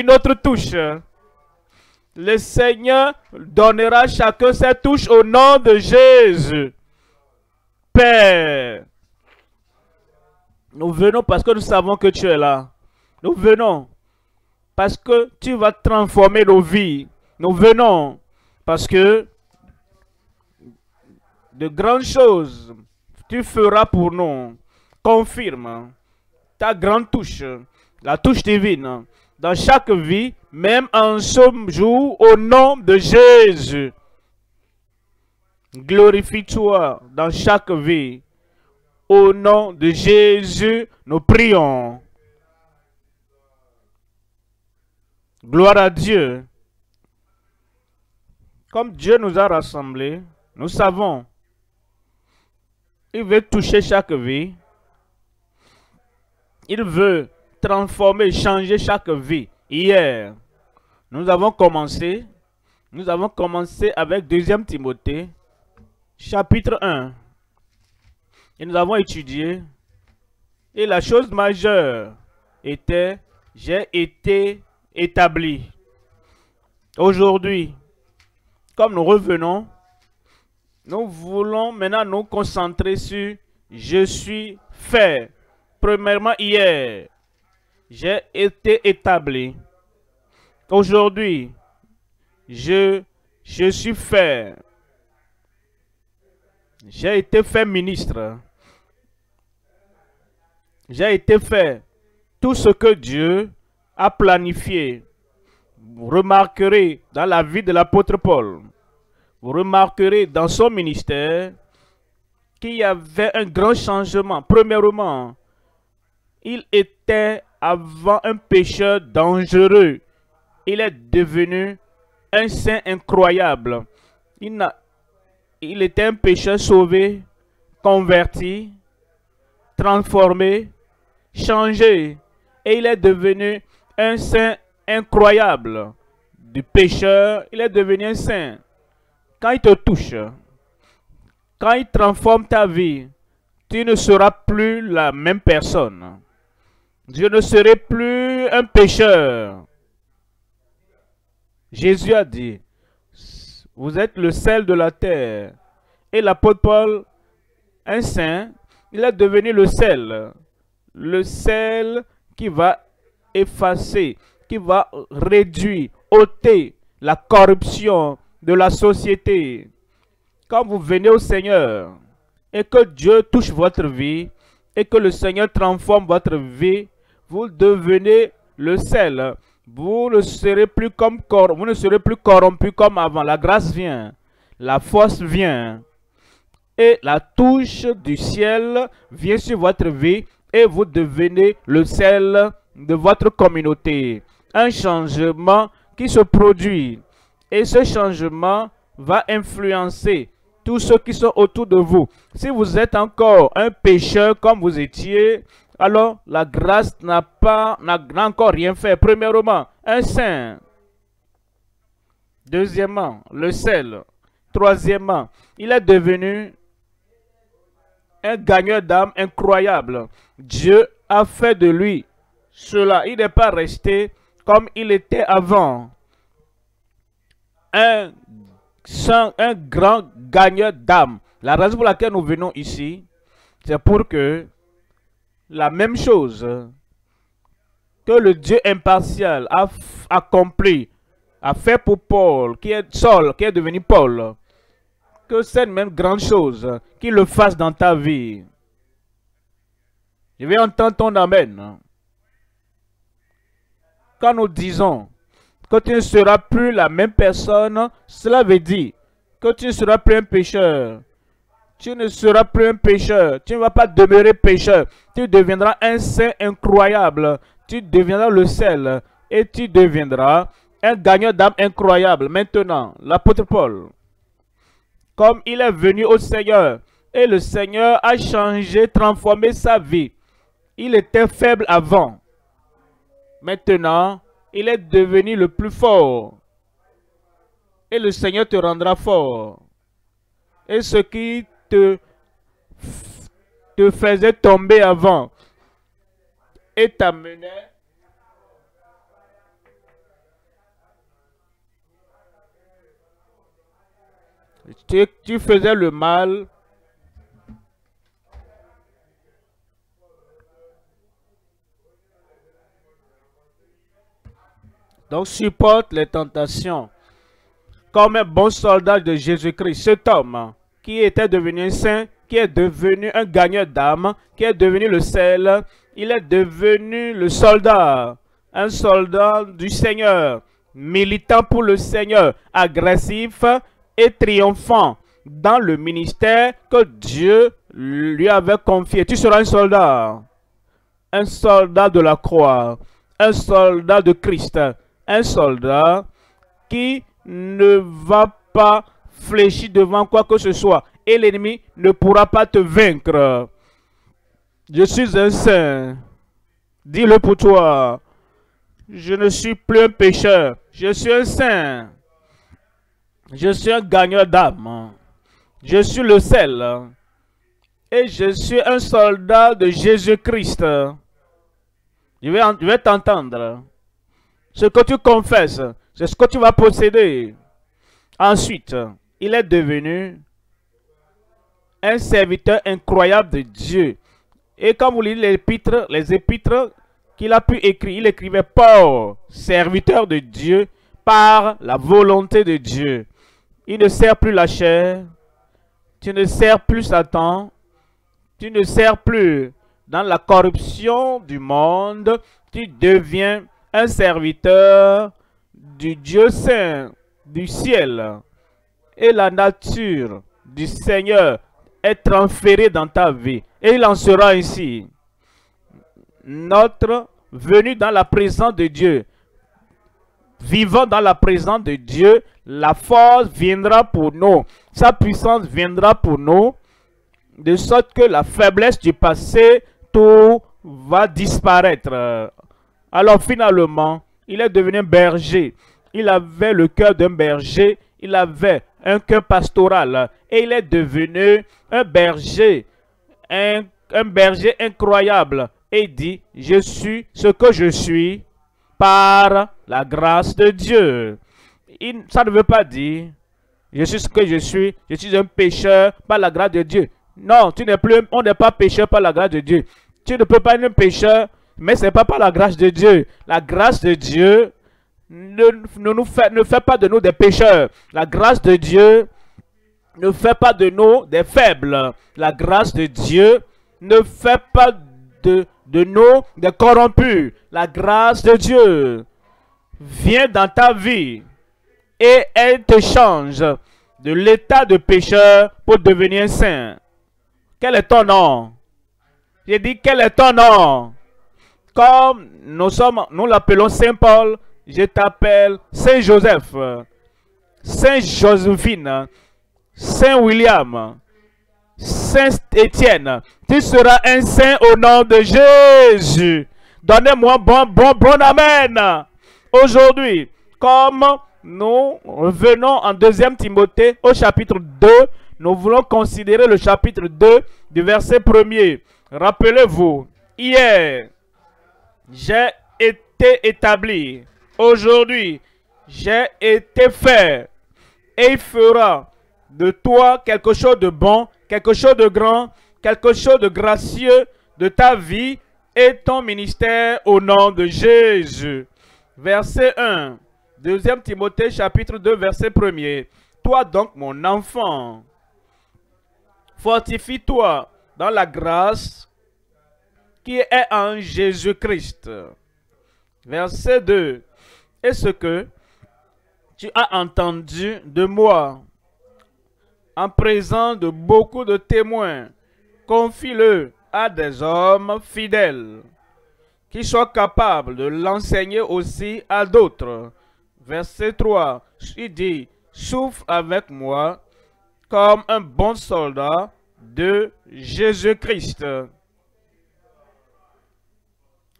une autre touche. Le Seigneur donnera chacun cette touche au nom de Jésus. Père, nous venons parce que nous savons que tu es là. Nous venons parce que tu vas transformer nos vies. Nous venons parce que de grandes choses tu feras pour nous. Confirme ta grande touche, la touche divine, dans chaque vie, même en ce jour, au nom de Jésus. Glorifie-toi dans chaque vie. Au nom de Jésus, nous prions. Gloire à Dieu. Comme Dieu nous a rassemblés, nous savons, il veut toucher chaque vie. Il veut transformer, changer chaque vie. Hier, nous avons commencé, nous avons commencé avec 2 Timothée, chapitre 1. Et nous avons étudié. Et la chose majeure était, j'ai été établi. Aujourd'hui, comme nous revenons, nous voulons maintenant nous concentrer sur je suis fait. Premièrement, hier, j'ai été établi. Aujourd'hui, je, suis fait. J'ai été fait ministre. J'ai été fait tout ce que Dieu a planifié. Vous remarquerez dans la vie de l'apôtre Paul, vous remarquerez dans son ministère qu'il y avait un grand changement. Premièrement, il était avant un pécheur dangereux. Il est devenu un saint incroyable. Il, était un pécheur sauvé, converti, transformé, changé. Et il est devenu un saint incroyable. Du pécheur, il est devenu un saint. Quand il te touche, quand il transforme ta vie, tu ne seras plus la même personne. Je ne serai plus un pécheur. Jésus a dit, vous êtes le sel de la terre. Et l'apôtre Paul, un saint, il est devenu le sel. Le sel qui va effacer, qui va réduire, ôter la corruption de la société. Quand vous venez au Seigneur et que Dieu touche votre vie et que le Seigneur transforme votre vie, vous devenez le sel. Vous ne serez plus comme vous ne serez plus corrompu comme avant. La grâce vient, la force vient et la touche du ciel vient sur votre vie et vous devenez le sel de votre communauté. Un changement qui se produit. Et ce changement va influencer tous ceux qui sont autour de vous. Si vous êtes encore un pécheur comme vous étiez, alors la grâce n'a pas encore rien fait. Premièrement, un saint. Deuxièmement, le sel. Troisièmement, il est devenu un gagneur d'âme incroyable. Dieu a fait de lui cela. Il n'est pas resté comme il était avant. Un, un grand gagneur d'âme. La raison pour laquelle nous venons ici, c'est pour que la même chose que le Dieu impartial a accompli, a fait pour Paul, qui est Saul, qui est devenu Paul, que cette même grande chose, qu'il le fasse dans ta vie. Je vais entendre ton Amen. Quand nous disons que tu ne seras plus la même personne, cela veut dire que tu ne seras plus un pécheur. Tu ne seras plus un pécheur. Tu ne vas pas demeurer pécheur. Tu deviendras un saint incroyable. Tu deviendras le sel. Et tu deviendras un gagnant d'âme incroyable. Maintenant, l'apôtre Paul, comme il est venu au Seigneur, et le Seigneur a changé, transformé sa vie. Il était faible avant. Maintenant, il est devenu le plus fort. Et le Seigneur te rendra fort. Et ce qui te, faisait tomber avant et t'amenait tu, faisais le mal. Donc supporte les tentations. Comme un bon soldat de Jésus-Christ, cet homme hein, qui était devenu un saint, qui est devenu un gagneur d'âme, qui est devenu le sel, il est devenu le soldat, un soldat du Seigneur, militant pour le Seigneur, agressif et triomphant dans le ministère que Dieu lui avait confié. Tu seras un soldat, un soldat de la croix, un soldat de Christ, un soldat qui ne va pas fléchir devant quoi que ce soit et l'ennemi ne pourra pas te vaincre. Je suis un saint. Dis-le pour toi. Je ne suis plus un pécheur. Je suis un saint. Je suis un gagneur d'âme. Je suis le sel. Et je suis un soldat de Jésus-Christ. Je vais t'entendre. Ce que tu confesses, c'est ce que tu vas posséder. Ensuite, il est devenu un serviteur incroyable de Dieu. Et quand vous lisez les épîtres, qu'il a pu écrire, il écrivait Paul, serviteur de Dieu, par la volonté de Dieu. Il ne sert plus la chair, tu ne sers plus Satan, tu ne sers plus dans la corruption du monde, tu deviens un serviteur du Dieu saint, du ciel. Et la nature du Seigneur est transférée dans ta vie. Et il en sera ainsi. Notre venue dans la présence de Dieu, vivant dans la présence de Dieu, la force viendra pour nous. Sa puissance viendra pour nous. De sorte que la faiblesse du passé, tout va disparaître. Alors finalement, il est devenu un berger. Il avait le cœur d'un berger. Il avait un cœur pastoral. Et il est devenu un berger. Un, berger incroyable. Et dit, je suis ce que je suis par la grâce de Dieu. Il, ça ne veut pas dire, je suis ce que je suis, je suis un pécheur par la grâce de Dieu. Non, tu n'es plus, on n'est pas pécheur par la grâce de Dieu. Tu ne peux pas être un pécheur mais ce n'est pas par la grâce de Dieu. La grâce de Dieu ne, nous ne fait pas de nous des pécheurs. La grâce de Dieu ne fait pas de nous des faibles. La grâce de Dieu ne fait pas de, de nous des corrompus. La grâce de Dieu vient dans ta vie et elle te change de l'état de pécheur pour devenir saint. Quel est ton nom? J'ai dit, quel est ton nom? Comme nous sommes, nous l'appelons Saint Paul, je t'appelle Saint Joseph, Saint Josephine, Saint William, Saint Étienne. Tu seras un saint au nom de Jésus. Donnez-moi bon, bon, bon amen. Aujourd'hui, comme nous revenons en 2 Timothée au chapitre 2, nous voulons considérer le chapitre 2 du verset 1er. Rappelez-vous, hier, j'ai été établi. Aujourd'hui, j'ai été fait. Et il fera de toi quelque chose de bon, quelque chose de grand, quelque chose de gracieux de ta vie et ton ministère au nom de Jésus. Verset 1. 2 Timothée chapitre 2 verset 1 Toi donc mon enfant, fortifie-toi dans la grâce qui est en Jésus-Christ. Verset 2. Et ce que tu as entendu de moi en présence de beaucoup de témoins, confie-le à des hommes fidèles qui soient capables de l'enseigner aussi à d'autres. Verset 3. Il dit, souffre avec moi comme un bon soldat de Jésus-Christ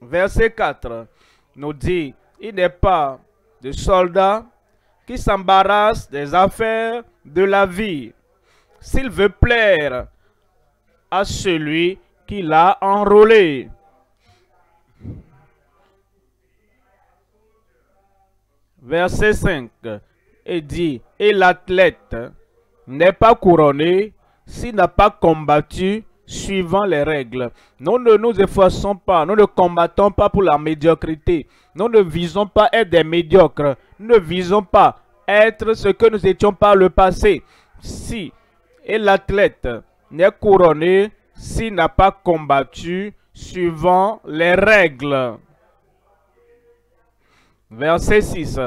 verset 4 nous dit, il n'est pas de soldat qui s'embarrasse des affaires de la vie, s'il veut plaire à celui qui l'a enrôlé. Verset 5 et dit, et l'athlète n'est pas couronné s'il n'a pas combattu suivant les règles. Nous ne nous efforçons pas, nous ne combattons pas pour la médiocrité. Nous ne visons pas être des médiocres. Nous ne visons pas être ce que nous étions par le passé. Si et l'athlète n'est couronné s'il n'a pas combattu suivant les règles. Verset 6.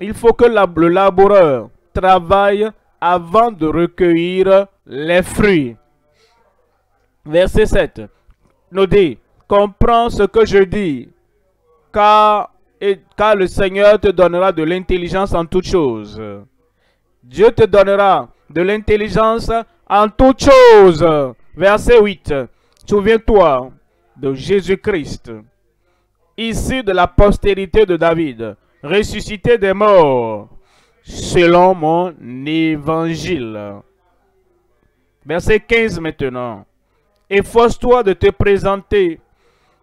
Il faut que le laboureur travaille avant de recueillir les fruits. Verset 7. Nous dit, comprends ce que je dis, car, car le Seigneur te donnera de l'intelligence en toutes choses. Dieu te donnera de l'intelligence en toutes choses. Verset 8. Souviens-toi de Jésus-Christ, issu de la postérité de David, ressuscité des morts, selon mon évangile. Verset 15 maintenant. Efforce-toi de te présenter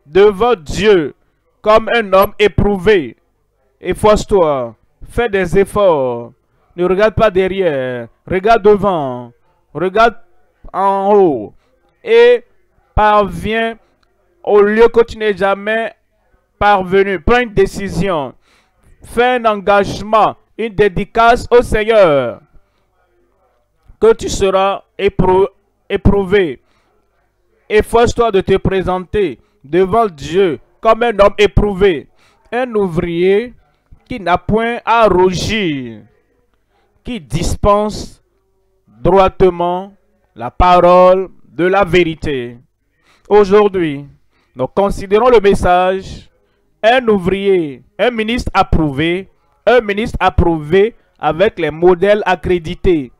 devant Dieu comme un homme éprouvé. Efforce-toi. Fais des efforts. Ne regarde pas derrière. Regarde devant. Regarde en haut. Et parviens au lieu que tu n'es jamais parvenu. Prends une décision. Fais un engagement, une dédicace au Seigneur. Que tu seras éprouvé. Efforce-toi de te présenter devant Dieu comme un homme éprouvé. Un ouvrier qui n'a point à rougir. Qui dispense droitement la parole de la vérité. Aujourd'hui, nous considérons le message un ouvrier, un ministre approuvé, un ministre approuvé avec les modèles accrédités.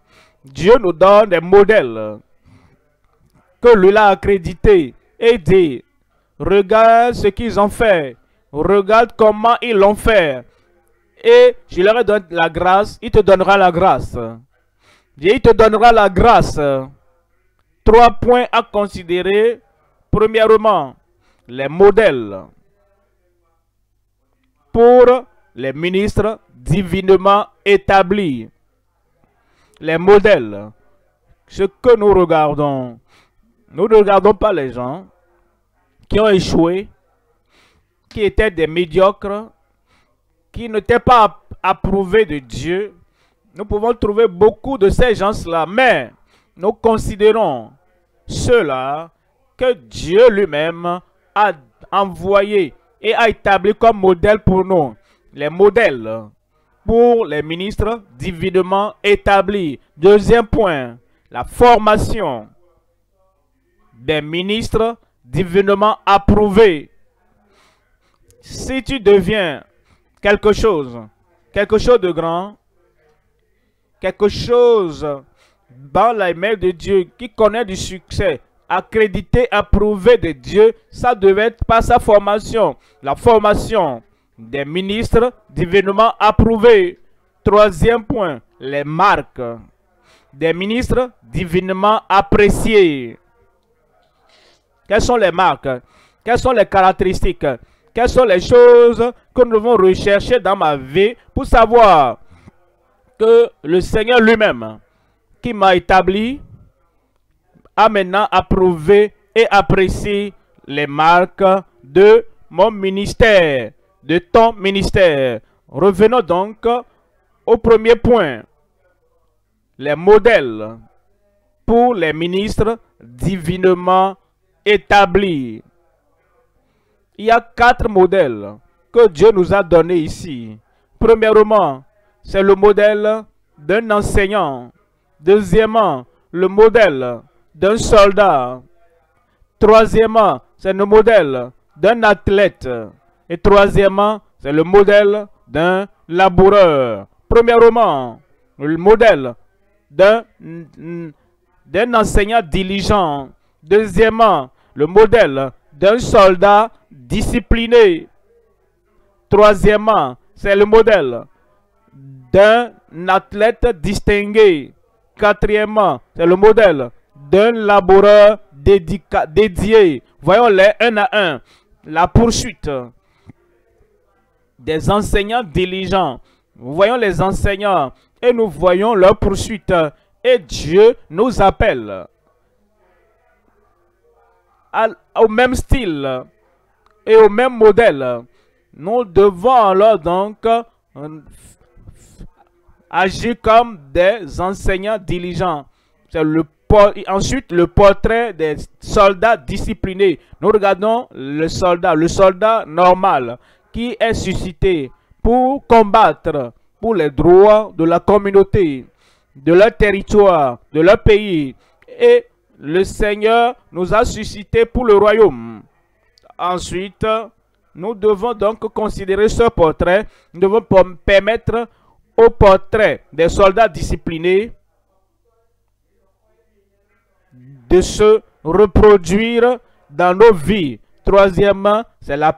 Dieu nous donne des modèles que lui a accrédités et dit, regarde ce qu'ils ont fait, regarde comment ils l'ont fait, et je leur donne la grâce, il te donnera la grâce. il te donnera la grâce. Trois points à considérer. Premièrement, les modèles pour les ministres divinement établis. Les modèles. Ce que nous regardons. Nous ne regardons pas les gens qui ont échoué, qui étaient des médiocres, qui n'étaient pas approuvés de Dieu. Nous pouvons trouver beaucoup de ces gens-là, mais nous considérons ceux-là que Dieu lui-même a envoyé et a établi comme modèle pour nous. Les modèles pour les ministres divinement établis. Deuxième point, la formation des ministres divinement approuvés. Si tu deviens quelque chose, quelque chose de grand, quelque chose dans la main de Dieu qui connaît du succès, accrédité, approuvé de Dieu, ça devait être par sa formation. La formation des ministres divinement approuvés. Troisième point, les marques des ministres divinement appréciés. Quelles sont les marques? Quelles sont les caractéristiques? Quelles sont les choses que nous devons rechercher dans ma vie pour savoir que le Seigneur lui-même, qui m'a établi, a maintenant approuvé et apprécié les marques de mon ministère, de ton ministère. Revenons donc au premier point. Les modèles pour les ministres divinement établis. Il y a quatre modèles que Dieu nous a donnés ici. Premièrement, c'est le modèle d'un enseignant. Deuxièmement, le modèle d'un soldat. Troisièmement, c'est le modèle d'un athlète. Et troisièmement, c'est le modèle d'un laboureur. Premièrement, le modèle d'un enseignant diligent. Deuxièmement, le modèle d'un soldat discipliné. Troisièmement, c'est le modèle d'un athlète distingué. Quatrièmement, c'est le modèle d'un laboureur dédié. Voyons-les un à un. La poursuite des enseignants diligents. Voyons les enseignants et nous voyons leur poursuite. Et Dieu nous appelle au même style et au même modèle. Nous devons alors donc euh, agir comme des enseignants diligents. C'est le ensuite le portrait des soldats disciplinés. Nous regardons le soldat, le soldat normal qui est suscité pour combattre pour les droits de la communauté, de leur territoire, de leur pays. Et le Seigneur nous a suscité pour le royaume. Ensuite, nous devons donc considérer ce portrait. Nous devons permettre au portrait des soldats disciplinés de se reproduire dans nos vies. Troisièmement, c'est la,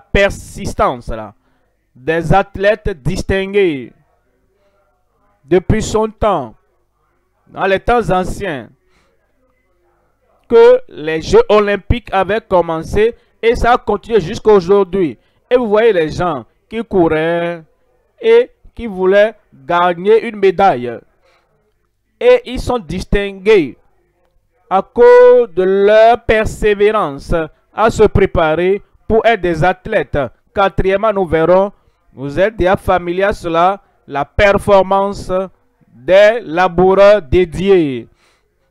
persistance des athlètes distingués depuis son temps, dans les temps anciens, que les Jeux olympiques avaient commencé et ça a continué jusqu'à aujourd'hui. Et vous voyez les gens qui couraient et qui voulaient gagner une médaille. Et ils sont distingués à cause de leur persévérance à se préparer pour être des athlètes. Quatrièmement, nous verrons, vous êtes déjà familiers à cela, la performance des laboureurs dédiés.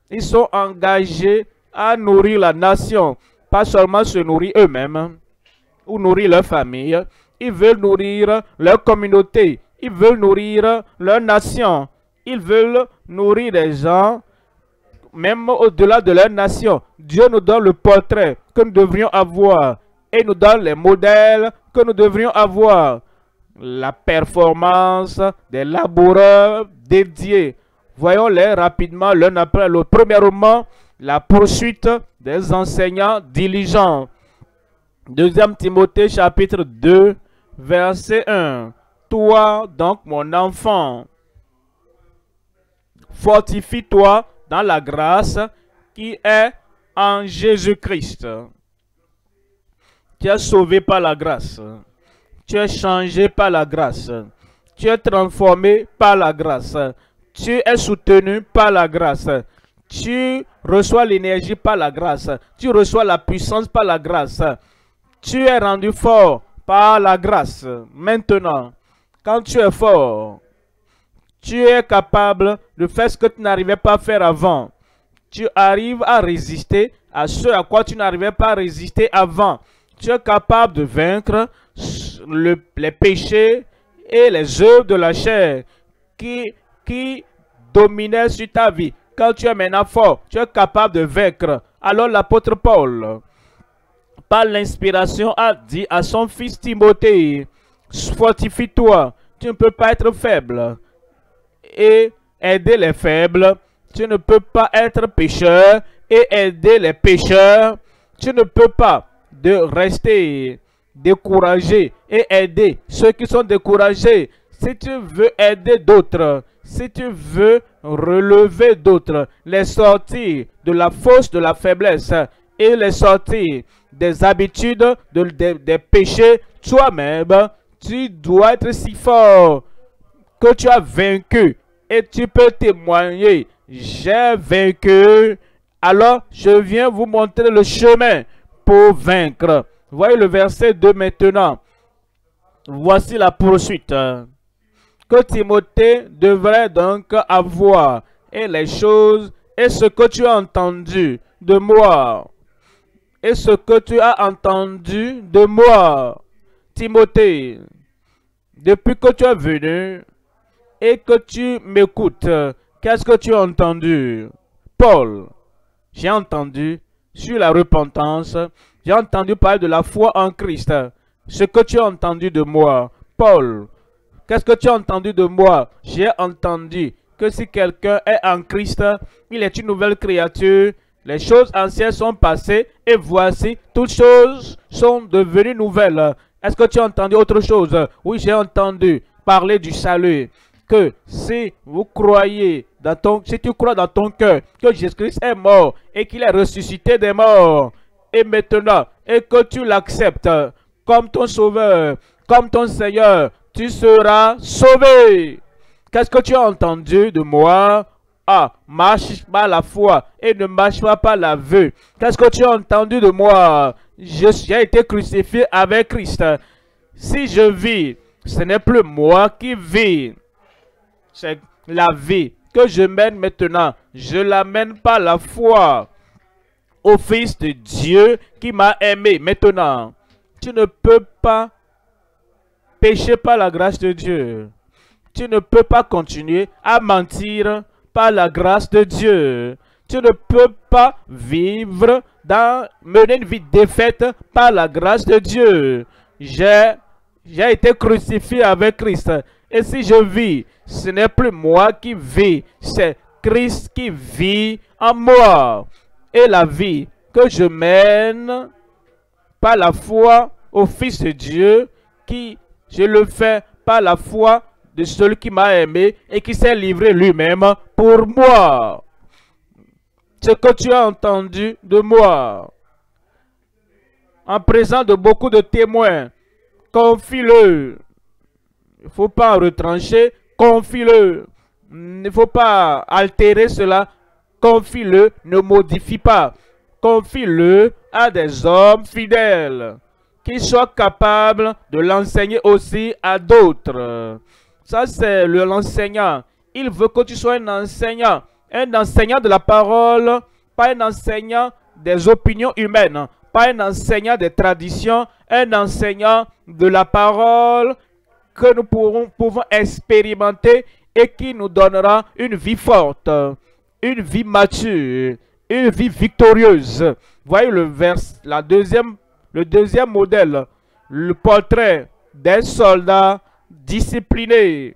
Ils sont engagés à nourrir la nation, pas seulement se nourrir eux-mêmes ou nourrir leur famille. Ils veulent nourrir leur communauté, ils veulent nourrir leur nation, ils veulent nourrir les gens même au-delà de leur nation. Dieu nous donne le portrait que nous devrions avoir et nous donne les modèles que nous devrions avoir. La performance des laboureurs dédiés. Voyons-les rapidement l'un après l'autre. Premièrement, la poursuite des enseignants diligents. Deuxième Timothée chapitre 2, verset 1. Toi donc mon enfant, fortifie-toi dans la grâce qui est en Jésus-Christ. Tu es sauvé par la grâce. Tu es changé par la grâce. Tu es transformé par la grâce. Tu es soutenu par la grâce. Tu reçois l'énergie par la grâce. Tu reçois la puissance par la grâce. Tu es rendu fort par la grâce. Maintenant, quand tu es fort, tu es capable de faire ce que tu n'arrivais pas à faire avant. Tu arrives à résister à ce à quoi tu n'arrivais pas à résister avant. Tu es capable de vaincre les péchés et les œuvres de la chair qui, qui dominaient sur ta vie. Quand tu es maintenant fort, tu es capable de vaincre. Alors l'apôtre Paul, par l'inspiration, a dit à son fils Timothée, fortifie-toi, tu ne peux pas être faible et aider les faibles. Tu ne peux pas être pécheur et aider les pécheurs. Tu ne peux pas de rester découragé et aider ceux qui sont découragés. Si tu veux aider d'autres, si tu veux relever d'autres, les sortir de la force de la faiblesse et les sortir des habitudes, de, des péchés, toi-même, tu dois être si fort que tu as vaincu et tu peux témoigner, j'ai vaincu, alors je viens vous montrer le chemin pour vaincre. Voyez le verset 2 maintenant. Voici la poursuite que Timothée devrait donc avoir. Et les choses et ce que tu as entendu de moi. Et ce que tu as entendu de moi, Timothée, depuis que tu es venu, et que tu m'écoutes, qu'est-ce que tu as entendu? Paul, j'ai entendu sur la repentance, j'ai entendu parler de la foi en Christ. Ce que tu as entendu de moi, Paul, qu'est-ce que tu as entendu de moi? J'ai entendu que si quelqu'un est en Christ, il est une nouvelle créature. Les choses anciennes sont passées et voici, toutes choses sont devenues nouvelles. Est-ce que tu as entendu autre chose? Oui, j'ai entendu parler du salut que si vous croyez dans ton, si tu crois dans ton cœur que Jésus-Christ est mort et qu'il est ressuscité des morts, et maintenant, et que tu l'acceptes comme ton sauveur, comme ton Seigneur, tu seras sauvé. Qu'est-ce que tu as entendu de moi? Ah, marche pas la foi et ne marche pas la vue. Qu'est-ce que tu as entendu de moi? J'ai été crucifié avec Christ. Si je vis, ce n'est plus moi qui vis. C'est la vie que je mène maintenant. Je la mène par la foi au Fils de Dieu qui m'a aimé. Maintenant, tu ne peux pas pécher par la grâce de Dieu. Tu ne peux pas continuer à mentir par la grâce de Dieu. Tu ne peux pas vivre dans, mener une vie défaite par la grâce de Dieu. J'ai, j'ai été crucifié avec Christ. Et si je vis, ce n'est plus moi qui vis, c'est Christ qui vit en moi et la vie que je mène par la foi au Fils de Dieu, qui je le fais par la foi de celui qui m'a aimé et qui s'est livré lui-même pour moi. Ce que tu as entendu de moi, en présence de beaucoup de témoins, confie-le. Il ne faut pas retrancher, confie-le. Il ne faut pas altérer cela confie-le, ne modifie pas. Confie-le à des hommes fidèles qui soient capables de l'enseigner aussi à d'autres. Ça, c'est l'enseignant. Il veut que tu sois un enseignant. Un enseignant de la parole, pas un enseignant des opinions humaines, pas un enseignant des traditions, un enseignant de la parole que nous pouvons expérimenter et qui nous donnera une vie forte une vie mature, une vie victorieuse. Voyez le vers, la deuxième, le deuxième modèle, le portrait d'un soldat discipliné.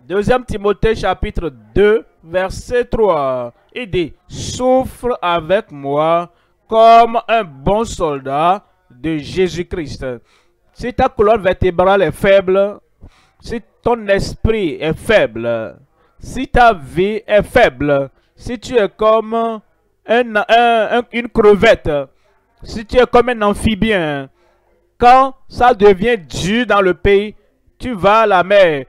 Deuxième Timothée chapitre 2, verset 3. Il dit, souffre avec moi comme un bon soldat de Jésus-Christ. Si ta colonne vertébrale est faible, si ton esprit est faible, si ta vie est faible, si tu es comme un, une crevette, si tu es comme un amphibien, quand ça devient dur dans le pays, tu vas à la mer.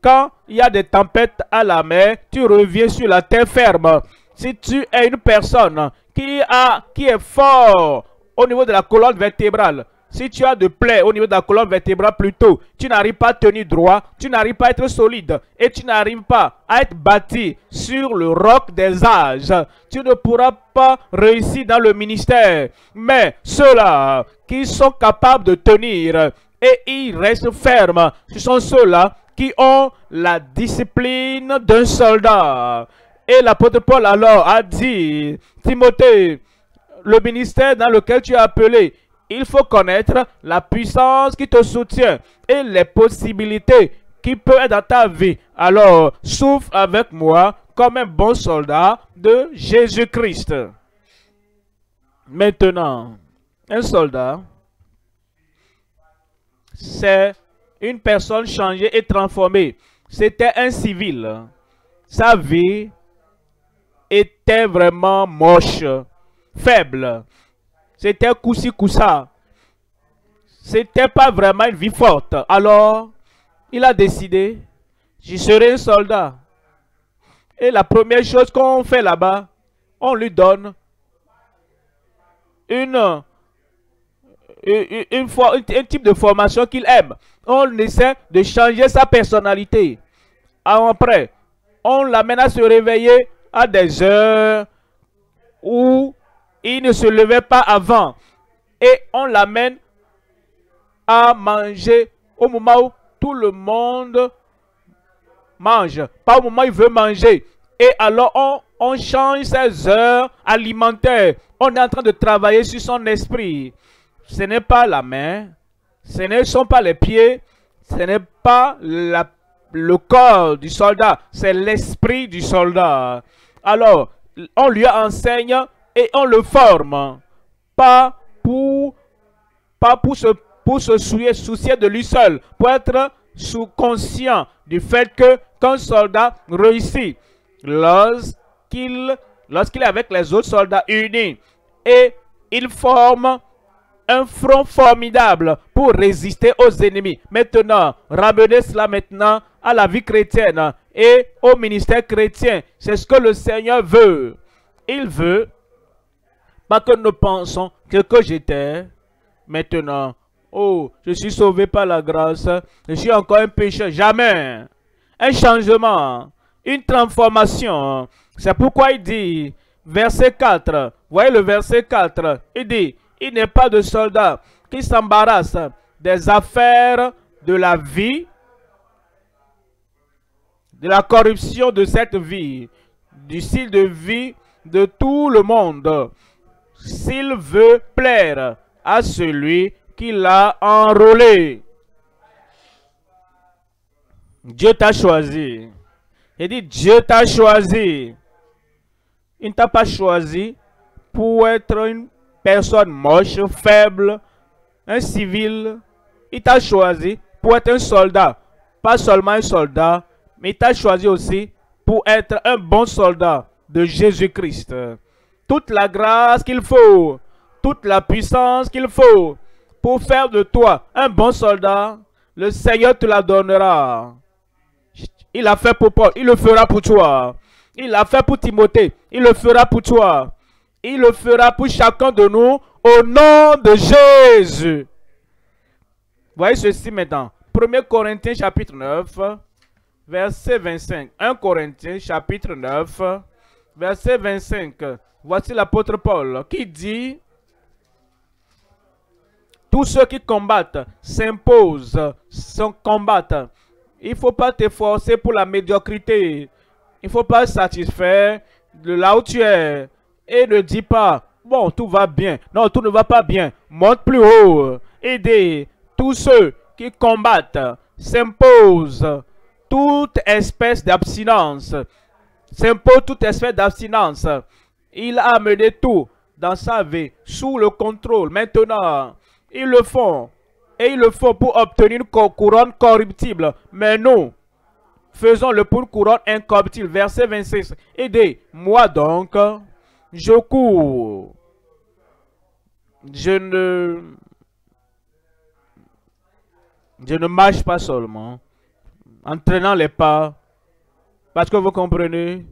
Quand il y a des tempêtes à la mer, tu reviens sur la terre ferme. Si tu es une personne qui, a, qui est fort au niveau de la colonne vertébrale, si tu as de plaies au niveau de la colonne vertébrale plutôt, tu n'arrives pas à tenir droit, tu n'arrives pas à être solide et tu n'arrives pas à être bâti sur le roc des âges, tu ne pourras pas réussir dans le ministère. Mais ceux-là qui sont capables de tenir et ils restent fermes, ce sont ceux-là qui ont la discipline d'un soldat. Et l'apôtre Paul alors a dit, Timothée, le ministère dans lequel tu es appelé, il faut connaître la puissance qui te soutient et les possibilités qui peuvent être dans ta vie. Alors, souffre avec moi comme un bon soldat de Jésus-Christ. Maintenant, un soldat, c'est une personne changée et transformée. C'était un civil. Sa vie était vraiment moche, faible. C'était coussi coussa. C'était pas vraiment une vie forte. Alors, il a décidé, je serai un soldat. Et la première chose qu'on fait là-bas, on lui donne une, une, une, un type de formation qu'il aime. On essaie de changer sa personnalité. Après, on l'amène à se réveiller à des heures où il ne se levait pas avant. Et on l'amène à manger au moment où tout le monde mange. Pas au moment où il veut manger. Et alors on, change ses heures alimentaires. On est en train de travailler sur son esprit. Ce n'est pas la main, ce ne sont pas les pieds, ce n'est pas le corps du soldat, c'est l'esprit du soldat. Alors, on lui enseigne et on le forme. Pas pour, pas pour se, pour se soucier, de lui seul, pour être conscient du fait que qu'un soldat réussit lorsqu'il lorsqu'il est avec les autres soldats unis et il forme un front formidable pour résister aux ennemis. Maintenant, ramenez cela maintenant à la vie chrétienne et au ministère chrétien. C'est ce que le Seigneur veut. Il veut pas que nous pensons que, que j'étais maintenant. Oh, je suis sauvé par la grâce. Je suis encore un pécheur. Jamais. Un changement. Une transformation. C'est pourquoi il dit, verset 4. Voyez le verset 4. Il dit, il n'est pas de soldat qui s'embarrasse des affaires de la vie, de la corruption de cette vie, du style de vie de tout le monde, s'il veut plaire à celui qui l'a enrôlé. Dieu t'a choisi. Il dit, Dieu t'a choisi. Il ne t'a pas choisi pour être une personne moche, faible, un civil. Il t'a choisi pour être un soldat. Pas seulement un soldat, mais il t'a choisi aussi pour être un bon soldat de Jésus-Christ. Toute la grâce qu'il faut, toute la puissance qu'il faut pour faire de toi un bon soldat, le Seigneur te la donnera. Il l'a fait pour Paul, il le fera pour toi. Il l'a fait pour Timothée, il le fera pour toi. Il le fera pour chacun de nous au nom de Jésus. Voyez ceci maintenant. 1 Corinthiens chapitre 9, verset 25. 1 Corinthiens chapitre 9, verset 25. Voici l'apôtre Paul qui dit, tous ceux qui combattent s'imposent, sont combattent. Il ne faut pas t'efforcer pour la médiocrité. Il ne faut pas satisfaire de là où tu es. Et ne dis pas, bon, tout va bien. Non, tout ne va pas bien. Monte plus haut. Aidez tous ceux qui combattent, s'imposent toute espèce d'abstinence. S'impose toute espèce d'abstinence. Il a amené tout dans sa vie sous le contrôle. Maintenant, ils le font. Et ils le font pour obtenir une couronne corruptible. Mais nous, faisons-le pour une couronne incorruptible. Verset 26. Aidez, moi donc, je cours. Je ne... Je ne marche pas seulement. Entraînant les pas. Parce que vous comprenez.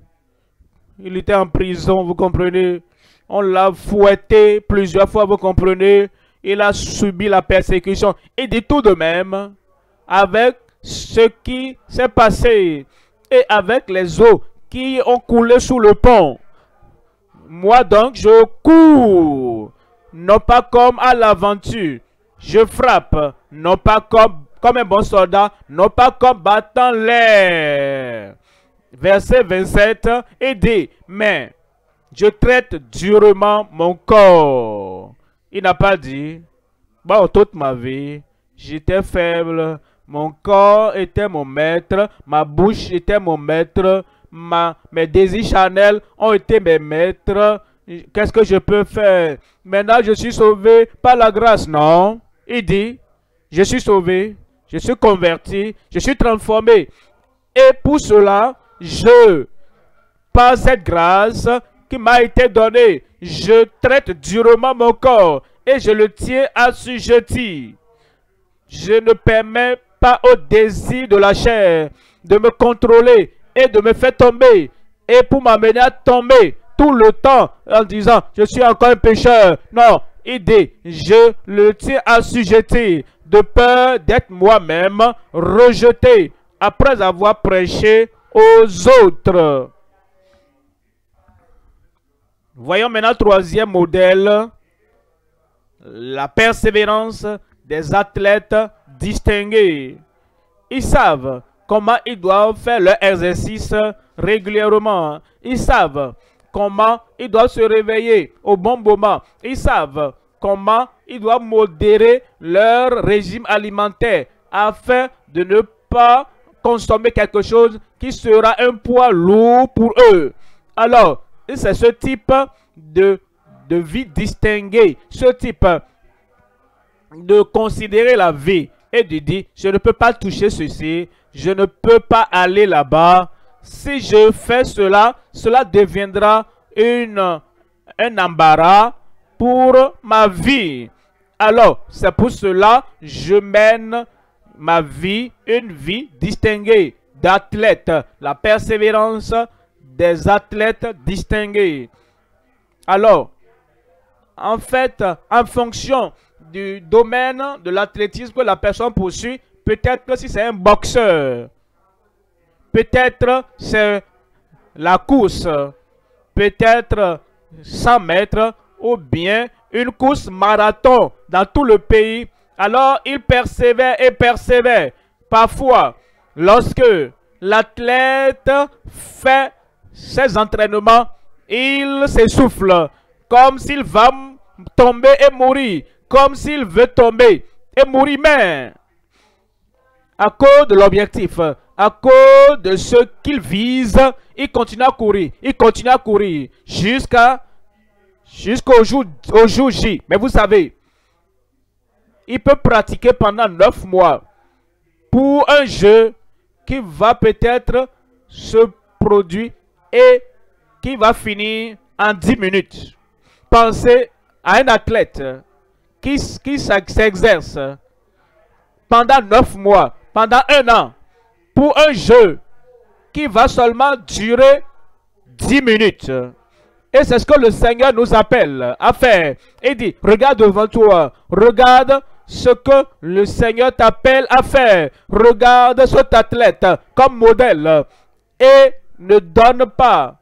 Il était en prison, vous comprenez. On l'a fouetté plusieurs fois, vous comprenez il a subi la persécution. Et dit tout de même, avec ce qui s'est passé et avec les eaux qui ont coulé sous le pont, moi donc je cours, non pas comme à l'aventure, je frappe, non pas comme, comme un bon soldat, non pas comme battant l'air. Verset 27, et dit, mais je traite durement mon corps il n'a pas dit, bon, toute ma vie, j'étais faible, mon corps était mon maître, ma bouche était mon maître, ma, mes désirs charnels ont été mes maîtres. Qu'est-ce que je peux faire? Maintenant, je suis sauvé par la grâce. Non. Il dit, je suis sauvé, je suis converti, je suis transformé. Et pour cela, je, par cette grâce qui m'a été donnée, je traite durement mon corps et je le tiens assujetti. Je ne permets pas au désir de la chair de me contrôler et de me faire tomber et pour m'amener à tomber tout le temps en disant je suis encore un pécheur. Non, il dit je le tiens assujetti de peur d'être moi-même rejeté après avoir prêché aux autres. Voyons maintenant troisième modèle, la persévérance des athlètes distingués. Ils savent comment ils doivent faire leur exercice régulièrement. Ils savent comment ils doivent se réveiller au bon moment. Ils savent comment ils doivent modérer leur régime alimentaire afin de ne pas consommer quelque chose qui sera un poids lourd pour eux. Alors, c'est ce type de, vie distinguée, ce type de considérer la vie et de dire, je ne peux pas toucher ceci, je ne peux pas aller là-bas. Si je fais cela, cela deviendra un embarras pour ma vie. Alors, c'est pour cela je mène ma vie, une vie distinguée d'athlète, la persévérance des athlètes distingués. Alors, en fait, en fonction du domaine de l'athlétisme que la personne poursuit, peut-être si c'est un boxeur, peut-être c'est la course, peut-être 100 mètres ou bien une course marathon dans tout le pays. Alors il persévère et persévère. Parfois, lorsque l'athlète fait ses entraînements, il s'essouffle comme s'il va tomber et mourir, comme s'il veut tomber et mourir, mais à cause de l'objectif, à cause de ce qu'il vise, il continue à courir, il continue à courir jusqu'à jusqu'au jour, au jour J. Mais vous savez, il peut pratiquer pendant neuf mois pour un jeu qui va peut-être se produire et qui va finir en 10 minutes. Pensez à un athlète qui, s'exerce pendant neuf mois, pendant un an, pour un jeu qui va seulement durer 10 minutes. Et c'est ce que le Seigneur nous appelle à faire. Il dit, regarde devant toi, regarde ce que le Seigneur t'appelle à faire. Regarde cet athlète comme modèle et ne donne pas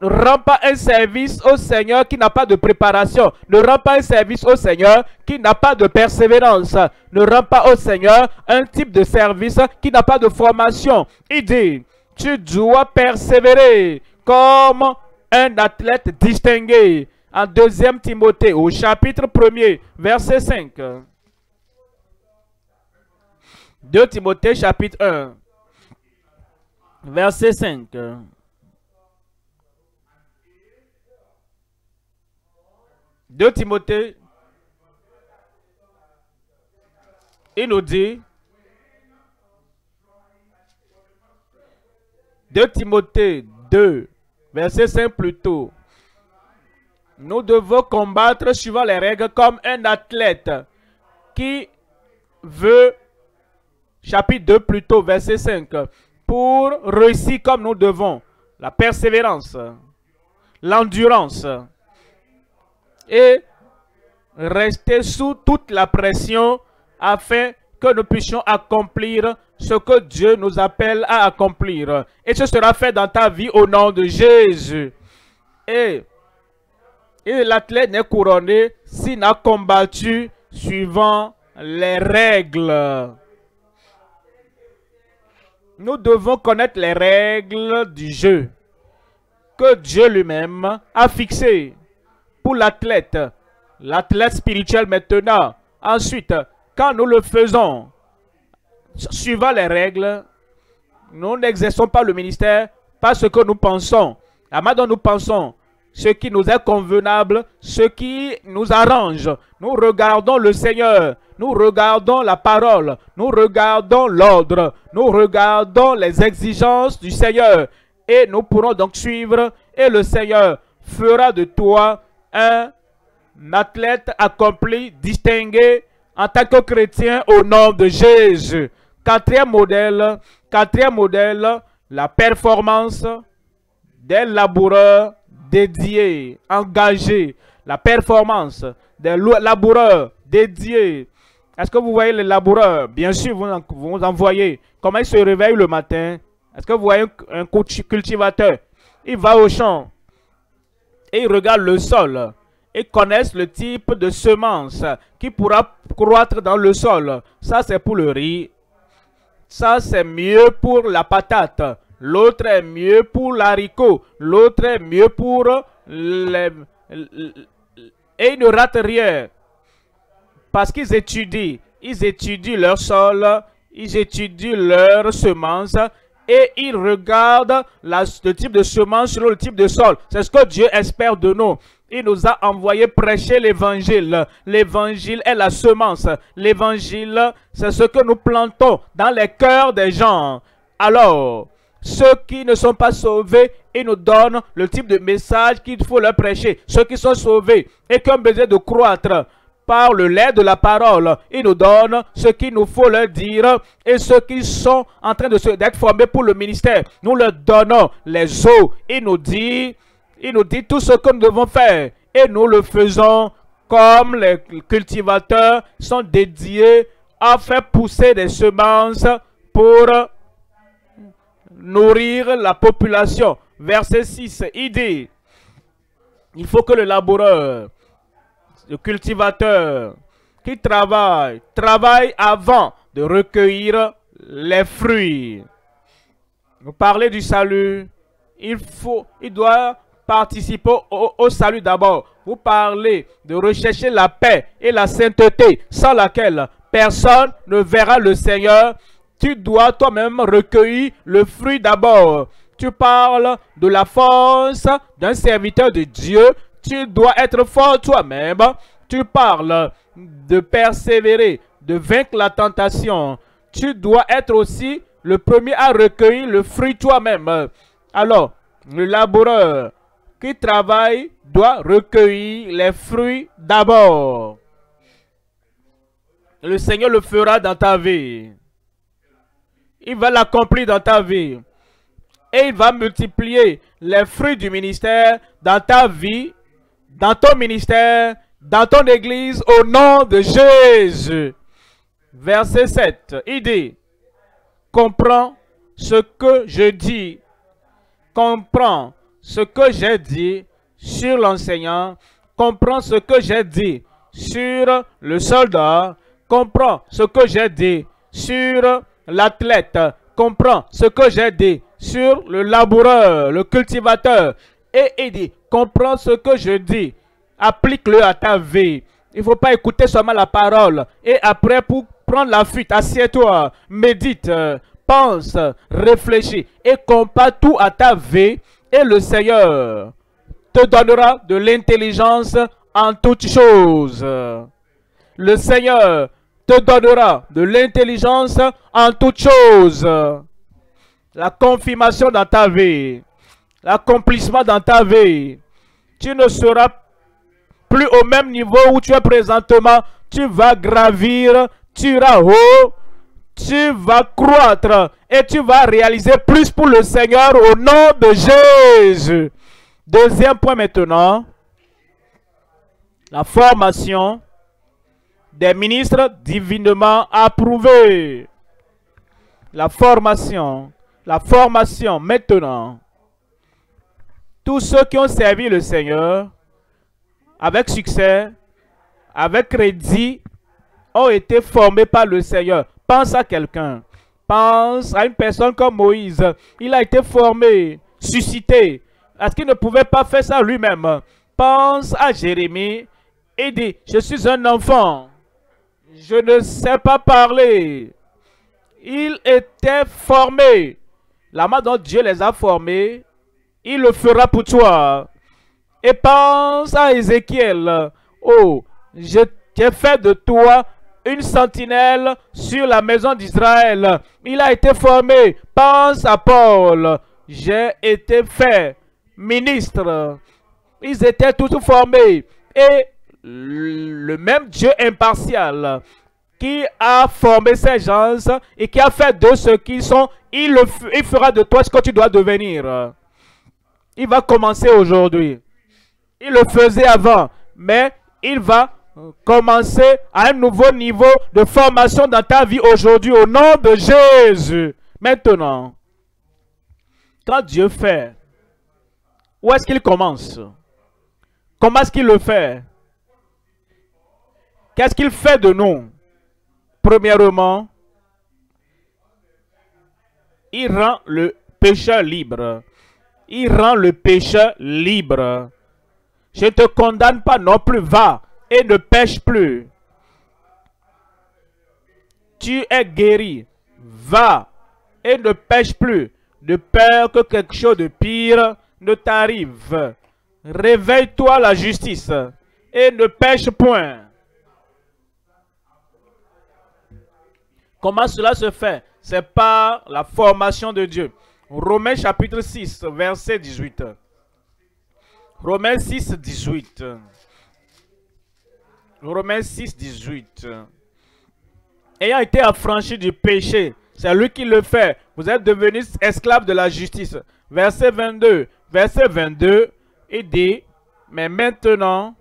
ne rends pas un service au Seigneur qui n'a pas de préparation. Ne rends pas un service au Seigneur qui n'a pas de persévérance. Ne rends pas au Seigneur un type de service qui n'a pas de formation. Il dit, tu dois persévérer comme un athlète distingué. En 2 Timothée, au chapitre 1er, verset 5. 2 Timothée, chapitre 1, verset 5. 2 Timothée, il nous dit, 2 Timothée 2, verset 5 plutôt, nous devons combattre suivant les règles comme un athlète qui veut, chapitre 2 plutôt, verset 5, pour réussir comme nous devons, la persévérance, l'endurance, et rester sous toute la pression afin que nous puissions accomplir ce que Dieu nous appelle à accomplir. Et ce sera fait dans ta vie au nom de Jésus. Et, et l'athlète n'est couronné s'il n'a combattu suivant les règles. Nous devons connaître les règles du jeu que Dieu lui-même a fixées l'athlète, l'athlète spirituel maintenant. Ensuite, quand nous le faisons, suivant les règles, nous n'exerçons pas le ministère parce que nous pensons. Dont nous pensons, ce qui nous est convenable, ce qui nous arrange. Nous regardons le Seigneur, nous regardons la parole, nous regardons l'ordre, nous regardons les exigences du Seigneur. Et nous pourrons donc suivre et le Seigneur fera de toi un athlète accompli, distingué en tant que chrétien au nom de Jésus. Quatrième modèle, quatrième modèle, la performance des laboureurs dédiés, engagés. La performance des laboureurs dédiés. Est-ce que vous voyez les laboureurs? Bien sûr, vous, vous en voyez. Comment ils se réveillent le matin? Est-ce que vous voyez un cultivateur? Il va au champ et ils regardent le sol et connaissent le type de semence qui pourra croître dans le sol. Ça, c'est pour le riz. Ça, c'est mieux pour la patate. L'autre est mieux pour l'haricot. L'autre est mieux pour les... Et ils ne ratent rien. Parce qu'ils étudient. Ils étudient leur sol. Ils étudient leurs semences et il regarde le type de semence sur le type de sol. C'est ce que Dieu espère de nous. Il nous a envoyé prêcher l'évangile. L'évangile est la semence. L'évangile, c'est ce que nous plantons dans les cœurs des gens. Alors, ceux qui ne sont pas sauvés, il nous donne le type de message qu'il faut leur prêcher. Ceux qui sont sauvés et qui ont besoin de croître par le lait de la parole, il nous donne ce qu'il nous faut leur dire et ceux qui sont en train d'être formés pour le ministère, nous leur donnons les eaux. Il nous dit, il nous dit tout ce que nous devons faire et nous le faisons comme les cultivateurs sont dédiés à faire pousser des semences pour nourrir la population. Verset 6, il dit, il faut que le laboureur, le cultivateur qui travaille, travaille avant de recueillir les fruits. Vous parlez du salut, il faut, il doit participer au, au salut d'abord. Vous parlez de rechercher la paix et la sainteté sans laquelle personne ne verra le Seigneur tu dois toi-même recueillir le fruit d'abord. Tu parles de la force d'un serviteur de Dieu. Tu dois être fort toi-même. Tu parles de persévérer, de vaincre la tentation. Tu dois être aussi le premier à recueillir le fruit toi-même. Alors, le laboureur qui travaille doit recueillir les fruits d'abord. Le Seigneur le fera dans ta vie il va l'accomplir dans ta vie. Et il va multiplier les fruits du ministère dans ta vie, dans ton ministère, dans ton église, au nom de Jésus. Verset 7, il dit, comprends ce que je dis, comprends ce que j'ai dit sur l'enseignant, comprends ce que j'ai dit sur le soldat, comprends ce que j'ai dit sur l'athlète comprend ce que j'ai dit sur le laboureur, le cultivateur, et il dit, comprends ce que je dis, applique-le à ta vie. Il ne faut pas écouter seulement la parole. Et après, pour prendre la fuite, assieds-toi, médite, pense, réfléchis et compare tout à ta vie. Et le Seigneur te donnera de l'intelligence en toutes choses. Le Seigneur te donnera de l'intelligence en toutes choses. La confirmation dans ta vie, l'accomplissement dans ta vie. Tu ne seras plus au même niveau où tu es présentement. Tu vas gravir, tu iras haut, tu vas croître et tu vas réaliser plus pour le Seigneur au nom de Jésus. Deuxième point maintenant, la formation des ministres divinement approuvés. La formation, la formation maintenant. Tous ceux qui ont servi le Seigneur avec succès, avec crédit, ont été formés par le Seigneur. Pense à quelqu'un. Pense à une personne comme Moïse. Il a été formé, suscité. Est-ce qu'il ne pouvait pas faire ça lui-même? Pense à Jérémie et dit, je suis un enfant je ne sais pas parler. Ils étaient formés. La main dont Dieu les a formés, il le fera pour toi. Et pense à Ézéchiel. Oh, je t'ai fait de toi une sentinelle sur la maison d'Israël. Il a été formé. Pense à Paul. J'ai été fait ministre. Ils étaient tous formés. Et le même Dieu impartial qui a formé ces gens et qui a fait de ce qu'ils sont, il, le, il fera de toi ce que tu dois devenir. Il va commencer aujourd'hui. Il le faisait avant, mais il va commencer à un nouveau niveau de formation dans ta vie aujourd'hui au nom de Jésus. Maintenant, quand Dieu fait, où est-ce qu'il commence? Comment est-ce qu'il le fait? Qu'est-ce qu'il fait de nous? Premièrement, il rend le pécheur libre. Il rend le pécheur libre. Je ne te condamne pas non plus, va et ne pêche plus. Tu es guéri, va et ne pêche plus, de peur que quelque chose de pire ne t'arrive. Réveille-toi la justice et ne pêche point. Comment cela se fait? C'est par la formation de Dieu. Romains chapitre 6, verset 18. Romains 6, 18. Romains 6, 18. Ayant été affranchi du péché, c'est lui qui le fait. Vous êtes devenus esclaves de la justice. Verset 22. Verset 22, il dit, mais maintenant,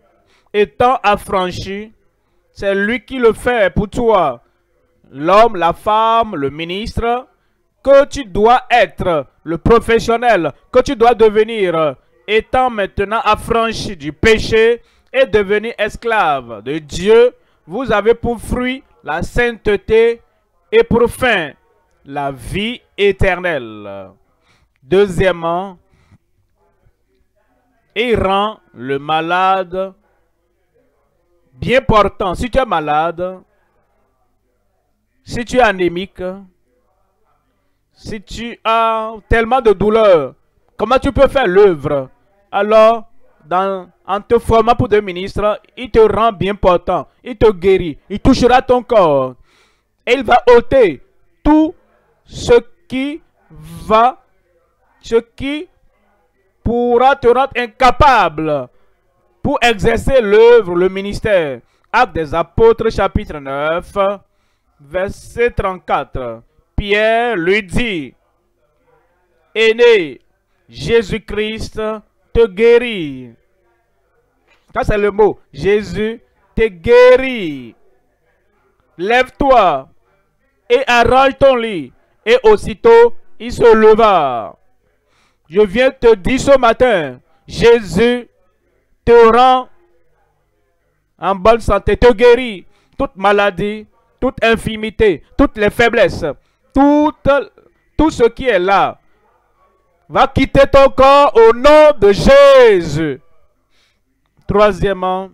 étant affranchi, c'est lui qui le fait pour toi. L'homme, la femme, le ministre, que tu dois être, le professionnel, que tu dois devenir, étant maintenant affranchi du péché et devenu esclave de Dieu, vous avez pour fruit la sainteté et pour fin la vie éternelle. Deuxièmement, il rend le malade bien portant. Si tu es malade, si tu es anémique, si tu as tellement de douleur, comment tu peux faire l'œuvre? Alors, dans, en te formant pour deux ministres, il te rend bien portant, il te guérit, il touchera ton corps. Et il va ôter tout ce qui va, ce qui pourra te rendre incapable pour exercer l'œuvre, le ministère. Acte des apôtres, chapitre 9, verset 34. Pierre lui dit, Aîné, Jésus-Christ te guérit. Ça, c'est le mot. Jésus te guérit. Lève-toi et arrange ton lit. Et aussitôt, il se leva. Je viens te dire ce matin, Jésus te rend en bonne santé, te guérit toute maladie, toute infimité, toutes les faiblesses, tout, ce qui est là va quitter ton corps au nom de Jésus. Troisièmement,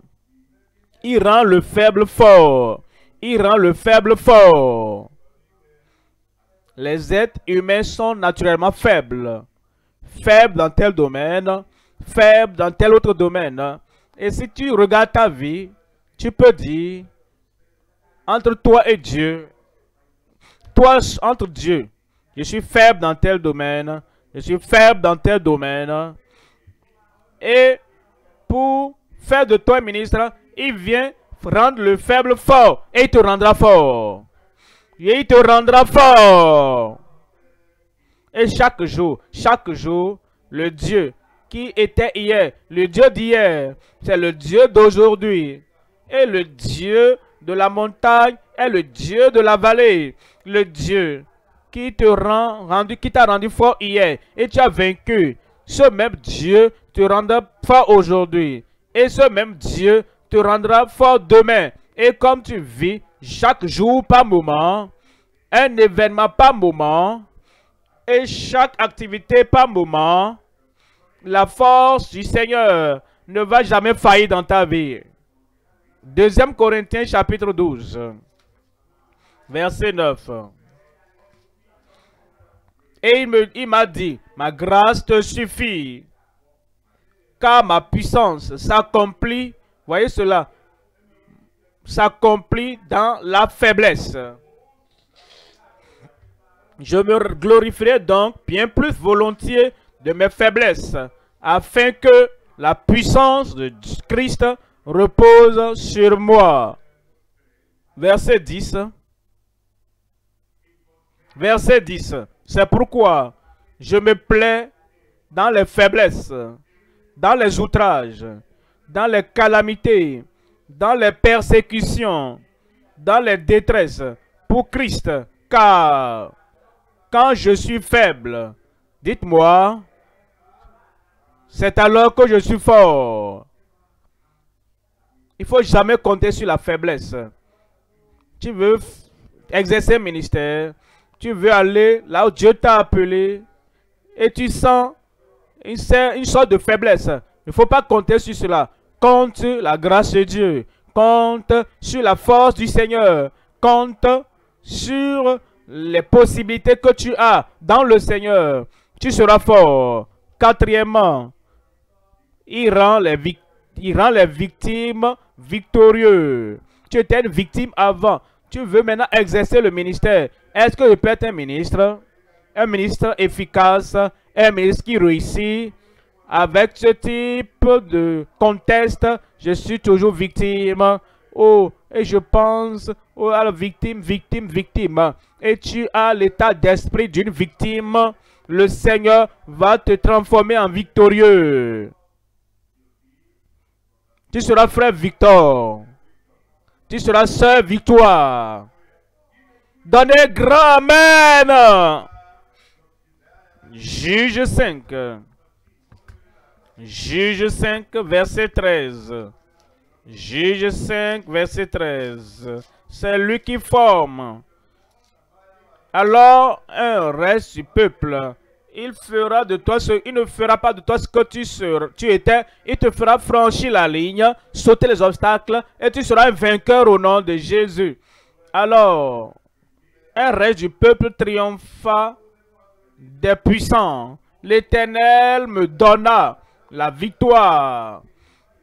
il rend le faible fort. Il rend le faible fort. Les êtres humains sont naturellement faibles. Faibles dans tel domaine, faible dans tel autre domaine. Et si tu regardes ta vie, tu peux dire, entre toi et Dieu, toi entre Dieu, je suis faible dans tel domaine, je suis faible dans tel domaine. Et pour faire de toi ministre, il vient rendre le faible fort et il te rendra fort. Et il te rendra fort. Et chaque jour, chaque jour, le Dieu qui était hier, le Dieu d'hier, c'est le Dieu d'aujourd'hui. Et le Dieu de la montagne est le Dieu de la vallée. Le Dieu qui te rend rendu, qui t'a rendu fort hier et tu as vaincu. Ce même Dieu te rendra fort aujourd'hui. Et ce même Dieu te rendra fort demain. Et comme tu vis chaque jour par moment, un événement par moment, et chaque activité par moment, la force du Seigneur ne va jamais faillir dans ta vie. Deuxième Corinthiens chapitre 12, verset 9. Et il m'a dit, ma grâce te suffit, car ma puissance s'accomplit, voyez cela, s'accomplit dans la faiblesse. Je me glorifierai donc bien plus volontiers de mes faiblesses, afin que la puissance de Christ repose sur moi. Verset 10. Verset 10. C'est pourquoi je me plais dans les faiblesses, dans les outrages, dans les calamités, dans les persécutions, dans les détresses, pour Christ, car quand je suis faible, dites-moi, c'est alors que je suis fort. Il faut jamais compter sur la faiblesse. Tu veux exercer un ministère, tu veux aller là où Dieu t'a appelé et tu sens une, une sorte de faiblesse. Il ne faut pas compter sur cela. Compte la grâce de Dieu. Compte sur la force du Seigneur. Compte sur les possibilités que tu as dans le Seigneur. Tu seras fort. Quatrièmement, il rend les, il rend les victimes victorieux. Tu étais une victime avant. Tu veux maintenant exercer le ministère. Est-ce que je peux être un ministre? un ministre efficace, un ministre qui réussit? Avec ce type de conteste, je suis toujours victime. Oh, et je pense oh, à la victime, victime, victime. Et tu as l'état d'esprit d'une victime. Le Seigneur va te transformer en victorieux. Tu seras frère Victor. Tu seras sœur Victoire. Donnez grand Amen. Juge 5. Juge 5, verset 13. Juge 5, verset 13. C'est lui qui forme. Alors, un reste du peuple, il fera de toi ce, ne fera pas de toi ce que tu, seras, tu étais, il te fera franchir la ligne, sauter les obstacles, et tu seras un vainqueur au nom de Jésus. Alors, un reste du peuple triompha des puissants. L'Éternel me donna la victoire.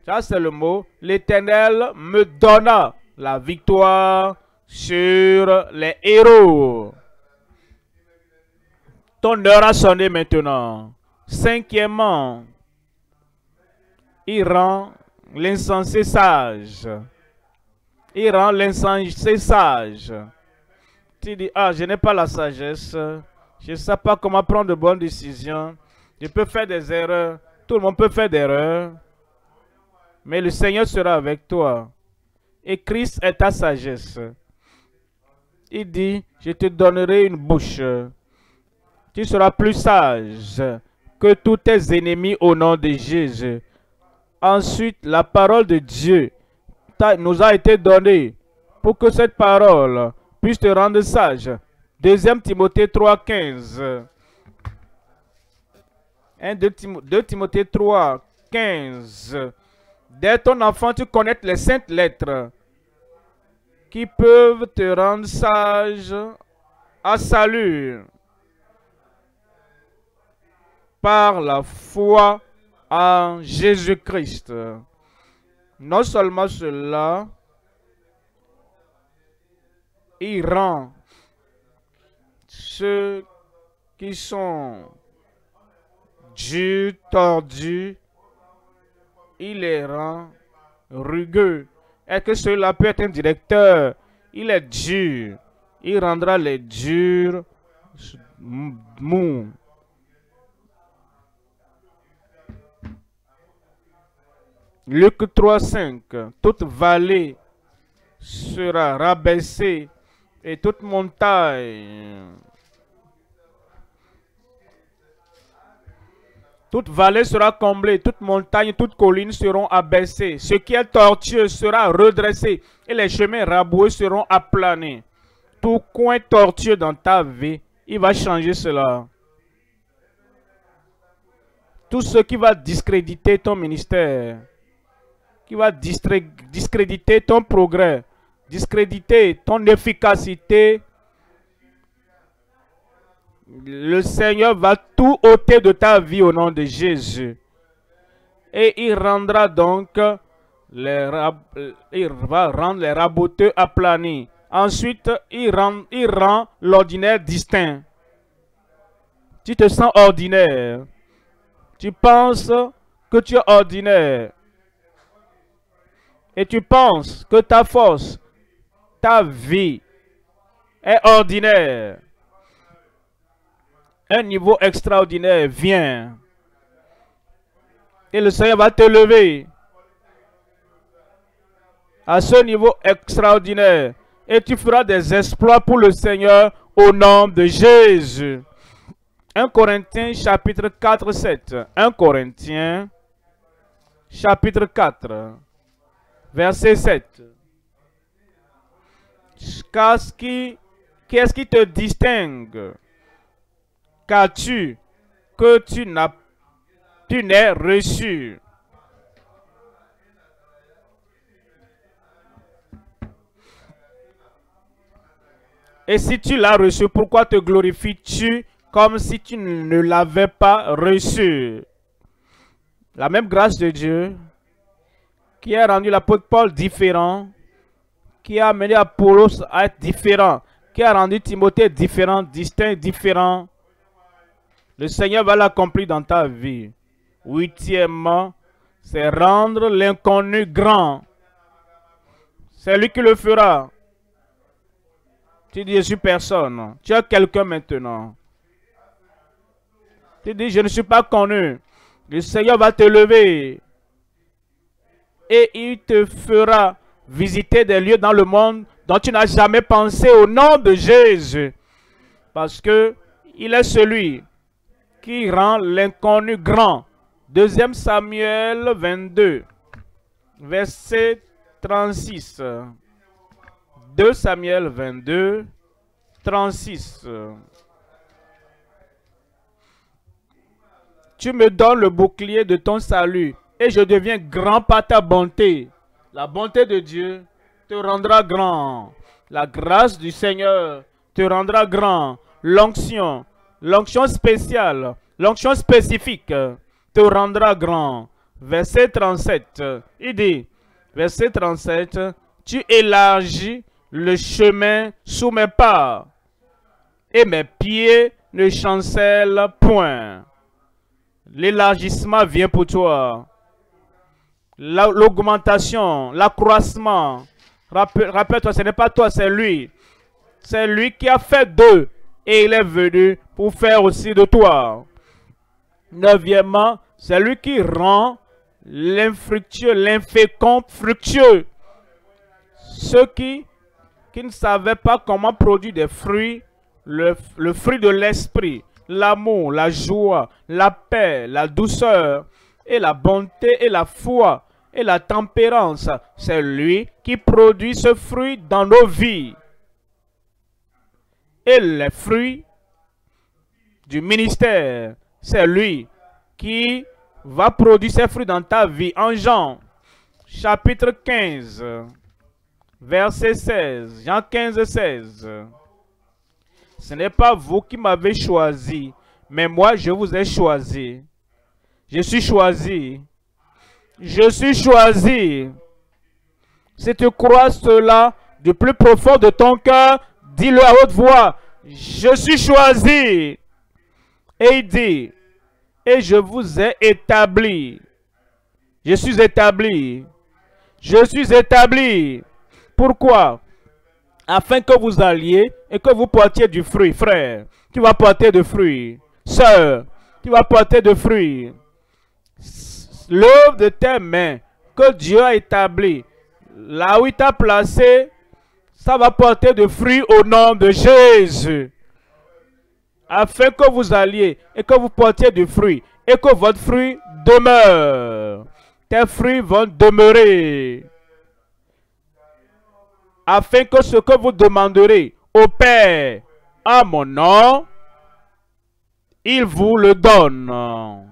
Ça, c'est le mot. L'Éternel me donna la victoire sur les héros. Ton heure a sonné maintenant. Cinquièmement, il rend l'insensé sage. Il rend l'insensé sage. Tu dis, ah, je n'ai pas la sagesse. Je ne sais pas comment prendre de bonnes décisions. Je peux faire des erreurs. Tout le monde peut faire des erreurs. Mais le Seigneur sera avec toi. Et Christ est ta sagesse. Il dit, je te donnerai une bouche. Tu seras plus sage que tous tes ennemis au nom de Jésus. Ensuite, la parole de Dieu nous a été donnée pour que cette parole puisse te rendre sage. Deuxième Timothée 3, 15. 1, 2, Timothée 3, 15. Dès ton enfant, tu connais les saintes lettres qui peuvent te rendre sage à salut par la foi en Jésus-Christ. Non seulement cela, il rend ceux qui sont durs, tordus, il les rend rugueux. Est-ce que cela peut être un directeur? Il est dur. Il rendra les durs mous. Luc 3, 5. Toute vallée sera rabaissée et toute montagne Toute vallée sera comblée, toute montagne, toute colline seront abaissées. Ce qui est tortueux sera redressé et les chemins raboués seront aplanés. Tout coin tortueux dans ta vie, il va changer cela. Tout ce qui va discréditer ton ministère, qui va discréditer ton progrès, discréditer ton efficacité, le Seigneur va tout ôter de ta vie au nom de Jésus. Et il rendra donc les, il va rendre les raboteux aplanis. Ensuite, il rend, il rend l'ordinaire distinct. Tu te sens ordinaire. Tu penses que tu es ordinaire. Et tu penses que ta force, ta vie est ordinaire un niveau extraordinaire vient. Et le Seigneur va te lever à ce niveau extraordinaire. Et tu feras des exploits pour le Seigneur au nom de Jésus. 1 Corinthiens chapitre 4, 7. 1 Corinthiens chapitre 4, verset 7. Qu'est-ce qui, te distingue? Qu'as-tu que tu n'as tu n'es reçu? Et si tu l'as reçu, pourquoi te glorifies-tu comme si tu ne l'avais pas reçu? La même grâce de Dieu qui a rendu l'apôtre Paul différent, qui a amené Apollos à être différent, qui a rendu Timothée différent, distinct, différent, Le Seigneur va l'accomplir dans ta vie. Huitièmement, c'est rendre l'inconnu grand. C'est lui qui le fera. Tu dis, je suis personne. Tu as quelqu'un maintenant. Tu dis, je ne suis pas connu. Le Seigneur va te lever. Et il te fera visiter des lieux dans le monde dont tu n'as jamais pensé au nom de Jésus. Parce que il est celui qui rend l'inconnu grand. Deuxième Samuel 22, verset 36. 2 Samuel 22, 36. Tu me donnes le bouclier de ton salut et je deviens grand par ta bonté. La bonté de Dieu te rendra grand. La grâce du Seigneur te rendra grand. L'onction, l'onction spéciale, l'onction spécifique te rendra grand. Verset 37, il dit, verset 37, tu élargis le chemin sous mes pas, et mes pieds ne chancellent point. L'élargissement vient pour toi. L'augmentation, l'accroissement. Rappelle-toi, ce n'est pas toi, c'est lui. C'est lui qui a fait d'eux et il est venu pour faire aussi de toi. Neuvièmement, c'est lui qui rend l'infructueux, l'infécond fructueux. Ceux qui qui ne savaient pas comment produire des fruits, le, fruit de l'esprit, l'amour, la joie, la paix, la douceur, et la bonté et la foi et la tempérance. C'est lui qui produit ce fruit dans nos vies. Et les fruits du ministère, c'est lui qui va produire ces fruits dans ta vie. En Jean, chapitre 15, verset 16. Jean 15, 16. Ce n'est pas vous qui m'avez choisi, mais moi je vous ai choisi. Je suis choisi. Je suis choisi. Si tu crois cela du plus profond de ton cœur, dis-le à haute voix. Je suis choisi. Et il dit, et je vous ai établi. Je suis établi. Je suis établi. Pourquoi? Afin que vous alliez et que vous portiez du fruit, frère. Tu vas porter du fruit? Sœur, tu vas porter du fruit? L'œuvre de tes mains que Dieu a établi, là où il t'a placé, ça va porter du fruit au nom de Jésus. Afin que vous alliez et que vous portiez du fruit et que votre fruit demeure. Tes fruits vont demeurer afin que ce que vous demanderez au Père à mon nom, il vous le donne.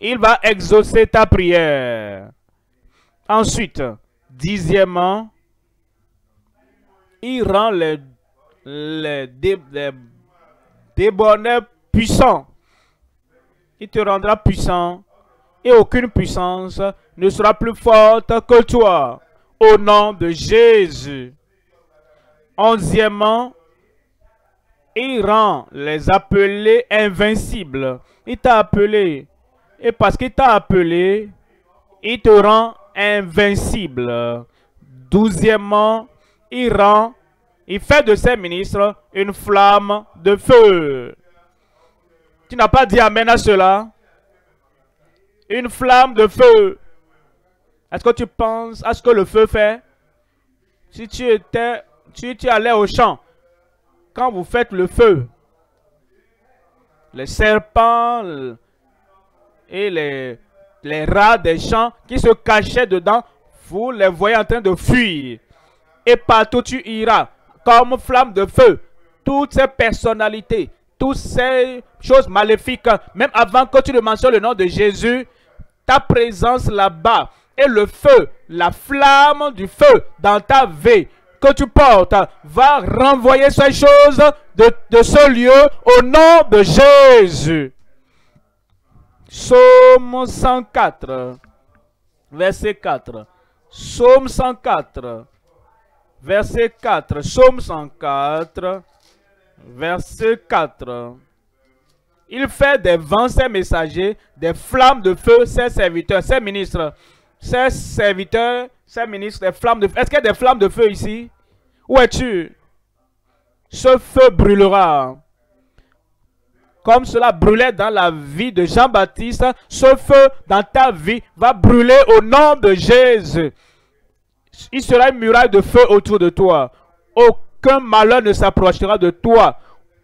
Il va exaucer ta prière. Ensuite, dixièmement, il rend les, les, puissants. Il te rendra puissant et aucune puissance ne sera plus forte que toi au nom de Jésus. Onzièmement, il rend les appelés invincibles. Il t'a appelé. Et parce qu'il t'a appelé, il te rend invincible. Douzièmement, il rend, il fait de ses ministres une flamme de feu. Tu n'as pas dit Amen à cela? Une flamme de feu. Est-ce que tu penses à ce que le feu fait? Si tu étais, tu, tu allais au champ, quand vous faites le feu, les serpents et les, les rats des champs qui se cachaient dedans, vous les voyez en train de fuir. Et partout tu iras, comme flamme de feu, toutes ces personnalités, toutes ces choses maléfiques, même avant que tu ne mentionnes le nom de Jésus, ta présence là-bas et le feu, la flamme du feu dans ta vie que tu portes va renvoyer ces choses de, de ce lieu au nom de Jésus. Psaume 104, verset 4. Psaume 104, verset 4. Psaume 104, verset 4. Il fait des vents ses messagers, des flammes de feu ses serviteurs, ses ministres. Ses serviteurs, ses ministres, des flammes de feu. Est-ce qu'il y a des flammes de feu ici? Où es-tu? Ce feu brûlera. Comme cela brûlait dans la vie de Jean-Baptiste, ce feu dans ta vie va brûler au nom de Jésus. Il sera une muraille de feu autour de toi. Aucun malheur ne s'approchera de toi.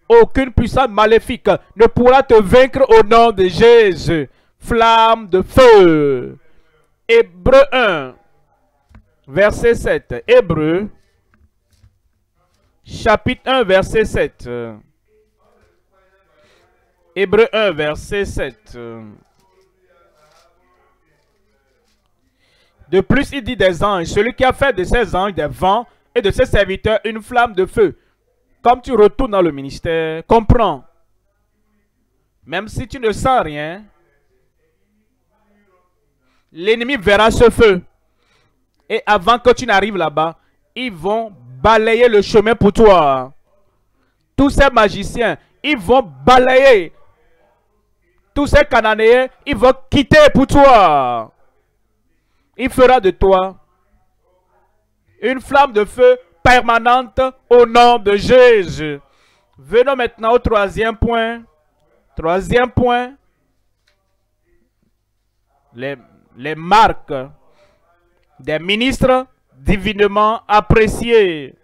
Aucune puissance maléfique ne pourra te vaincre au nom de Jésus. Flamme de feu. Hébreu 1, verset 7. Hébreu, chapitre 1, verset 7. Hébreu 1, verset 7. De plus, il dit des anges, celui qui a fait de ses anges des vents et de ses serviteurs une flamme de feu. Comme tu retournes dans le ministère, comprends. Même si tu ne sens rien, l'ennemi verra ce feu. Et avant que tu n'arrives là-bas, ils vont balayer le chemin pour toi. Tous ces magiciens, ils vont balayer. Tous ces Cananéens, ils vont quitter pour toi. Il fera de toi une flamme de feu permanente au nom de Jésus. Venons maintenant au troisième point. Troisième point. Les, les marques des ministres divinement appréciés.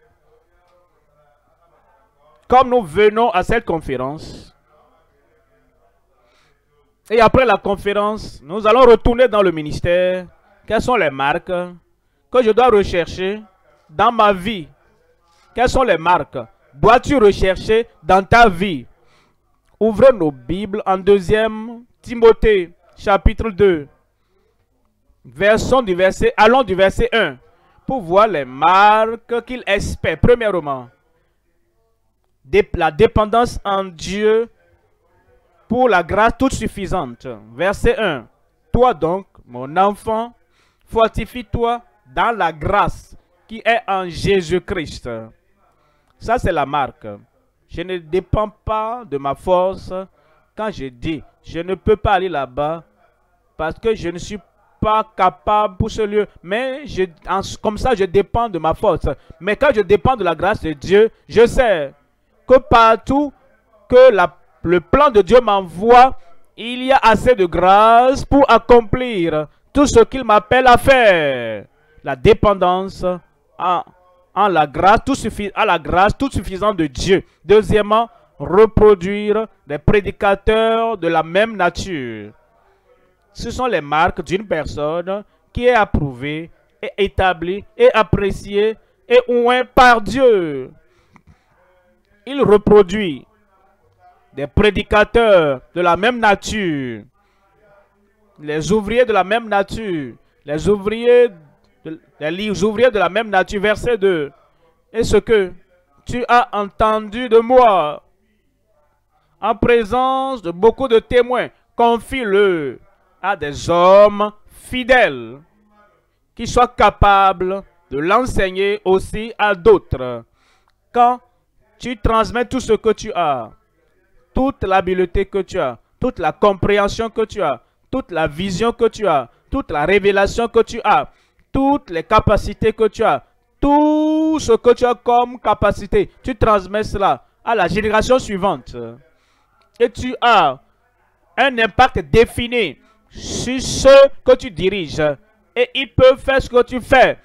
Comme nous venons à cette conférence, et après la conférence, nous allons retourner dans le ministère quelles sont les marques que je dois rechercher dans ma vie? Quelles sont les marques? Dois-tu rechercher dans ta vie? Ouvrons nos Bibles en deuxième Timothée, chapitre 2. Versons du verset, allons du verset 1 pour voir les marques qu'il espère. Premièrement, la dépendance en Dieu pour la grâce toute suffisante. Verset 1. Toi donc, mon enfant, Fortifie-toi dans la grâce qui est en Jésus-Christ. Ça, c'est la marque. Je ne dépends pas de ma force quand je dis je ne peux pas aller là-bas parce que je ne suis pas capable pour ce lieu. Mais comme ça, je dépends de ma force. Mais quand je dépends de la grâce de Dieu, je sais que partout que la, le plan de Dieu m'envoie, il y a assez de grâce pour accomplir tout ce qu'il m'appelle à faire. La dépendance en, en la grâce, tout à la grâce suffisante de Dieu. Deuxièmement, reproduire des prédicateurs de la même nature. Ce sont les marques d'une personne qui est approuvée, établie et appréciée et ouin par Dieu. Il reproduit des prédicateurs de la même nature les ouvriers de la même nature, les ouvriers de, les ouvriers de la même nature, verset 2. Et ce que tu as entendu de moi, en présence de beaucoup de témoins, confie-le à des hommes fidèles qui soient capables de l'enseigner aussi à d'autres. Quand tu transmets tout ce que tu as, toute l'habileté que tu as, toute la compréhension que tu as, toute la vision que tu as, toute la révélation que tu as, toutes les capacités que tu as, tout ce que tu as comme capacité, tu transmets cela à la génération suivante. Et tu as un impact défini sur ceux que tu diriges. Et ils peuvent faire ce que tu fais.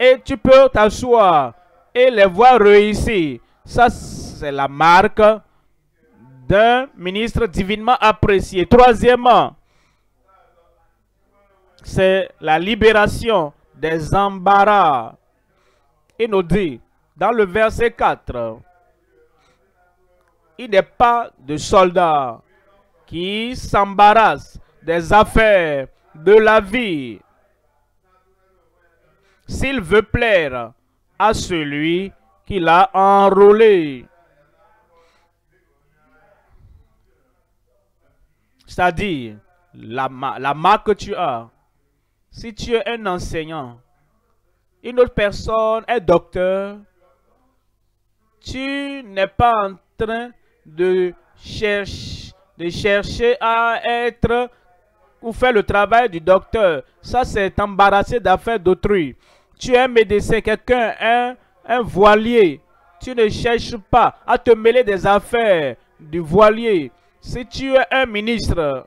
Et tu peux t'asseoir et les voir réussir. Ça, c'est la marque d'un ministre divinement apprécié. Troisièmement, c'est la libération des embarras. Il nous dit dans le verset 4, il n'est pas de soldat qui s'embarrasse des affaires de la vie. S'il veut plaire à celui qui l'a enrôlé. C'est-à-dire, la, marque que tu as, si tu es un enseignant, une autre personne est docteur, tu n'es pas en train de chercher, de chercher à être ou faire le travail du docteur. Ça, c'est embarrasser d'affaires d'autrui. Tu es un médecin, quelqu'un, un, un voilier. Tu ne cherches pas à te mêler des affaires du voilier. Si tu es un ministre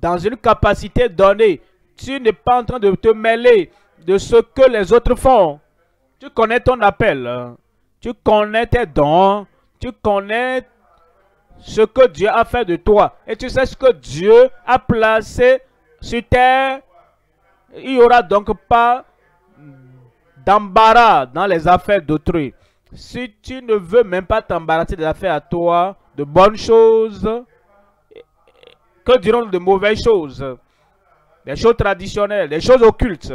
dans une capacité donnée, tu n'es pas en train de te mêler de ce que les autres font. Tu connais ton appel. Tu connais tes dons. Tu connais ce que Dieu a fait de toi. Et tu sais ce que Dieu a placé sur terre. Il n'y aura donc pas d'embarras dans les affaires d'autrui. Si tu ne veux même pas t'embarrasser des affaires à toi, bonnes choses, que diront de mauvaises choses, des choses traditionnelles, des choses occultes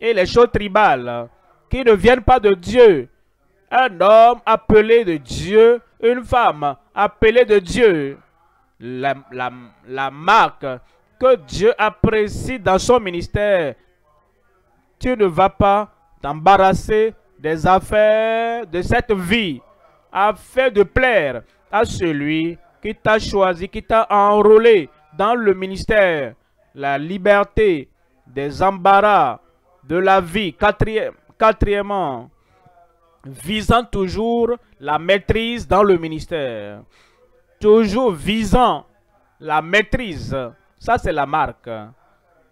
et les choses tribales qui ne viennent pas de Dieu. Un homme appelé de Dieu, une femme appelée de Dieu. La, la marque que Dieu apprécie dans son ministère. Tu ne vas pas t'embarrasser des affaires de cette vie afin de plaire à celui qui t'a choisi, qui t'a enrôlé dans le ministère. La liberté des embarras de la vie. Quatrième, quatrièmement, visant toujours la maîtrise dans le ministère. Toujours visant la maîtrise. Ça, c'est la marque.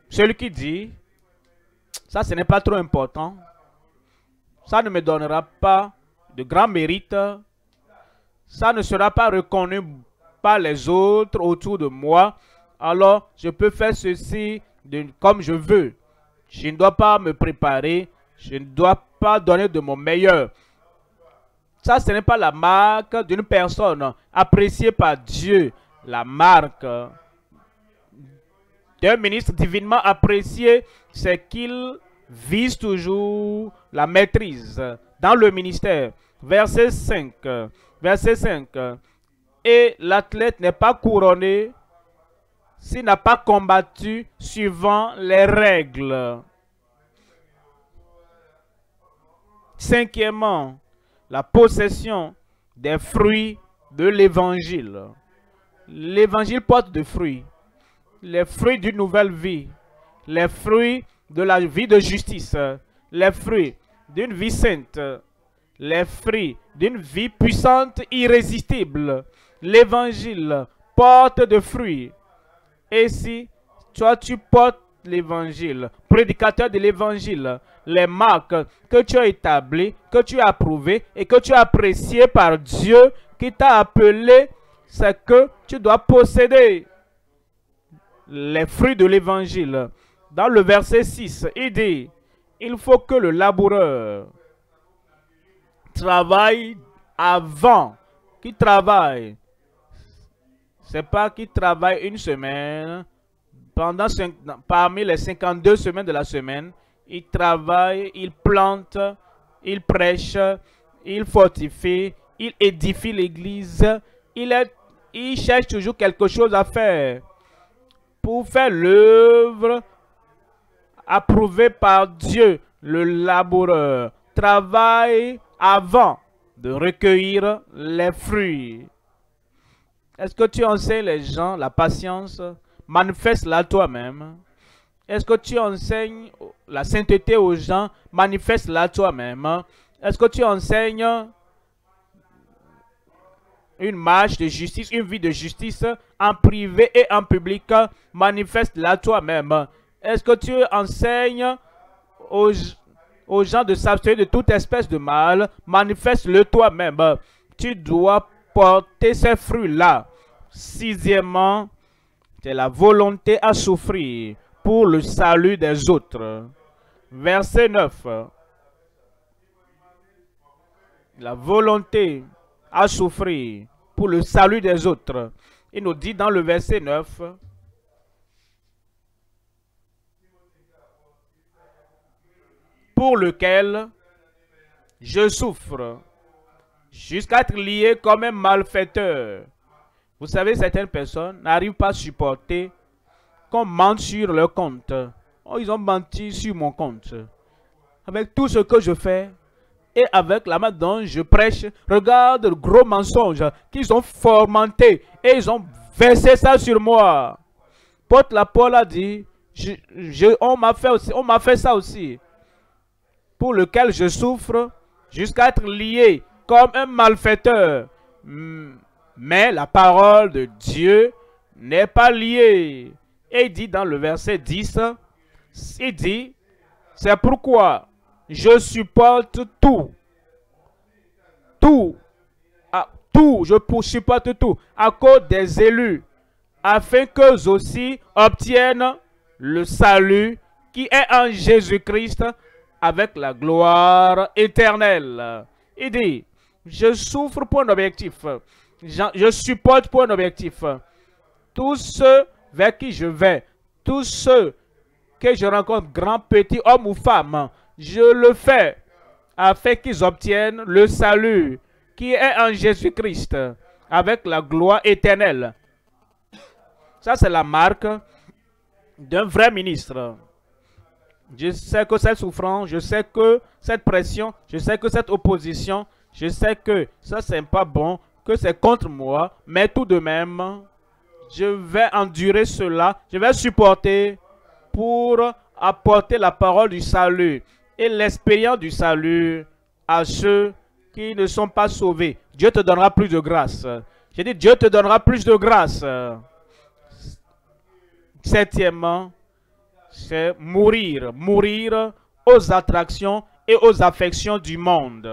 Celui qui dit, ça, ce n'est pas trop important. Ça ne me donnera pas de grand mérite. Ça ne sera pas reconnu par les autres autour de moi. Alors, je peux faire ceci comme je veux. Je ne dois pas me préparer. Je ne dois pas donner de mon meilleur. Ça, ce n'est pas la marque d'une personne appréciée par Dieu. La marque d'un ministre divinement apprécié, c'est qu'il vise toujours la maîtrise dans le ministère. Verset 5. Verset 5. Et l'athlète n'est pas couronné s'il n'a pas combattu suivant les règles. Cinquièmement, la possession des fruits de l'évangile. L'évangile porte des fruits. Les fruits d'une nouvelle vie. Les fruits de la vie de justice. Les fruits d'une vie sainte. Les fruits d'une vie puissante, irrésistible. L'évangile porte de fruits. Et si toi tu portes l'évangile, prédicateur de l'évangile, les marques que tu as établies, que tu as approuvées et que tu as appréciées par Dieu qui t'a appelé, c'est que tu dois posséder les fruits de l'évangile. Dans le verset 6, il dit, il faut que le laboureur travaille avant, qu'il travaille? C'est pas qu'il travaille une semaine. Pendant parmi les 52 semaines de la semaine, il travaille, il plante, il prêche, il fortifie, il édifie l'église. Il, il cherche toujours quelque chose à faire pour faire l'œuvre approuvée par Dieu. Le laboureur travaille avant de recueillir les fruits. Est-ce que tu enseignes les gens la patience? Manifeste-la toi-même. Est-ce que tu enseignes la sainteté aux gens? Manifeste-la toi-même. Est-ce que tu enseignes une marche de justice, une vie de justice en privé et en public? Manifeste-la toi-même. Est-ce que tu enseignes aux, aux gens de s'abstenir de toute espèce de mal Manifeste-le toi-même. Tu dois porter ces fruits-là. Sixièmement, c'est la volonté à souffrir pour le salut des autres. Verset 9. La volonté à souffrir pour le salut des autres. Il nous dit dans le verset 9, pour lequel je souffre jusqu'à être lié comme un malfaiteur. Vous savez, certaines personnes n'arrivent pas à supporter qu'on mente sur leur compte. Oh, ils ont menti sur mon compte. Avec tout ce que je fais, et avec la main dont je prêche, regarde le gros mensonge qu'ils ont fomenté et ils ont versé ça sur moi. Porte la Paul a dit, on m'a fait ça aussi, pour lequel je souffre jusqu'à être lié comme un malfaiteur. Mais la parole de Dieu n'est pas liée. Et il dit dans le verset 10, il dit, c'est pourquoi je supporte tout. Tout. Ah, tout, je supporte tout à cause des élus, afin qu'eux aussi obtiennent le salut qui est en Jésus-Christ avec la gloire éternelle. Il dit, je souffre pour un objectif. Je, supporte pour un objectif. Tous ceux vers qui je vais, tous ceux que je rencontre, grands, petits, hommes ou femmes, je le fais afin qu'ils obtiennent le salut qui est en Jésus-Christ avec la gloire éternelle. Ça, c'est la marque d'un vrai ministre. Je sais que cette souffrance, je sais que cette pression, je sais que cette opposition, je sais que ça, c'est pas bon, que c'est contre moi, mais tout de même, je vais endurer cela, je vais supporter pour apporter la parole du salut et l'expérience du salut à ceux qui ne sont pas sauvés. Dieu te donnera plus de grâce. J'ai dit, Dieu te donnera plus de grâce. Septièmement, c'est mourir. Mourir aux attractions et aux affections du monde.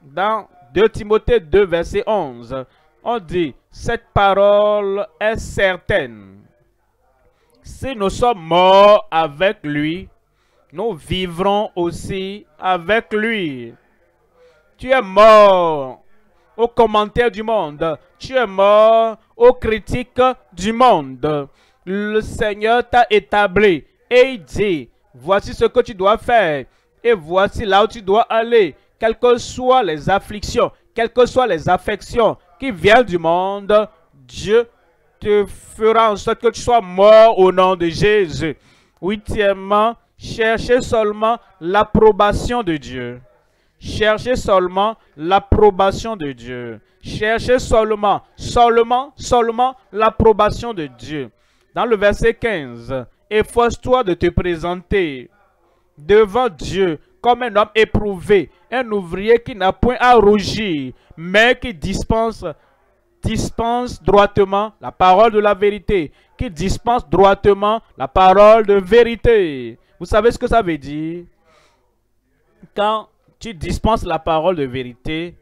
Dans 2 Timothée 2, verset 11, on dit, cette parole est certaine. Si nous sommes morts avec lui, nous vivrons aussi avec lui. Tu es mort aux commentaires du monde. Tu es mort aux critiques du monde. Le Seigneur t'a établi et il dit, voici ce que tu dois faire et voici là où tu dois aller. Quelles que soient les afflictions, quelles que soient les affections qui viennent du monde, Dieu te fera en sorte que tu sois mort au nom de Jésus. Huitièmement, cherchez seulement l'approbation de Dieu. Cherchez seulement l'approbation de Dieu. Cherchez seulement, seulement, seulement l'approbation de Dieu. Dans le verset 15, efforce-toi de te présenter devant Dieu comme un homme éprouvé, un ouvrier qui n'a point à rougir, mais qui dispense, dispense droitement la parole de la vérité, qui dispense droitement la parole de vérité. Vous savez ce que ça veut dire? Quand tu dispenses la parole de vérité,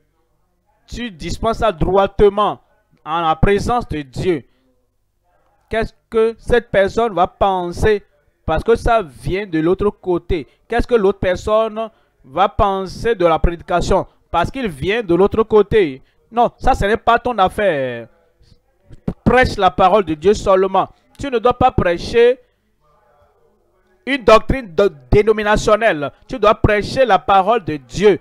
tu dispenses ça droitement en la présence de Dieu qu'est-ce que cette personne va penser? Parce que ça vient de l'autre côté. Qu'est-ce que l'autre personne va penser de la prédication? Parce qu'il vient de l'autre côté. Non, ça ce n'est pas ton affaire. Prêche la parole de Dieu seulement. Tu ne dois pas prêcher une doctrine dénominationnelle. Tu dois prêcher la parole de Dieu.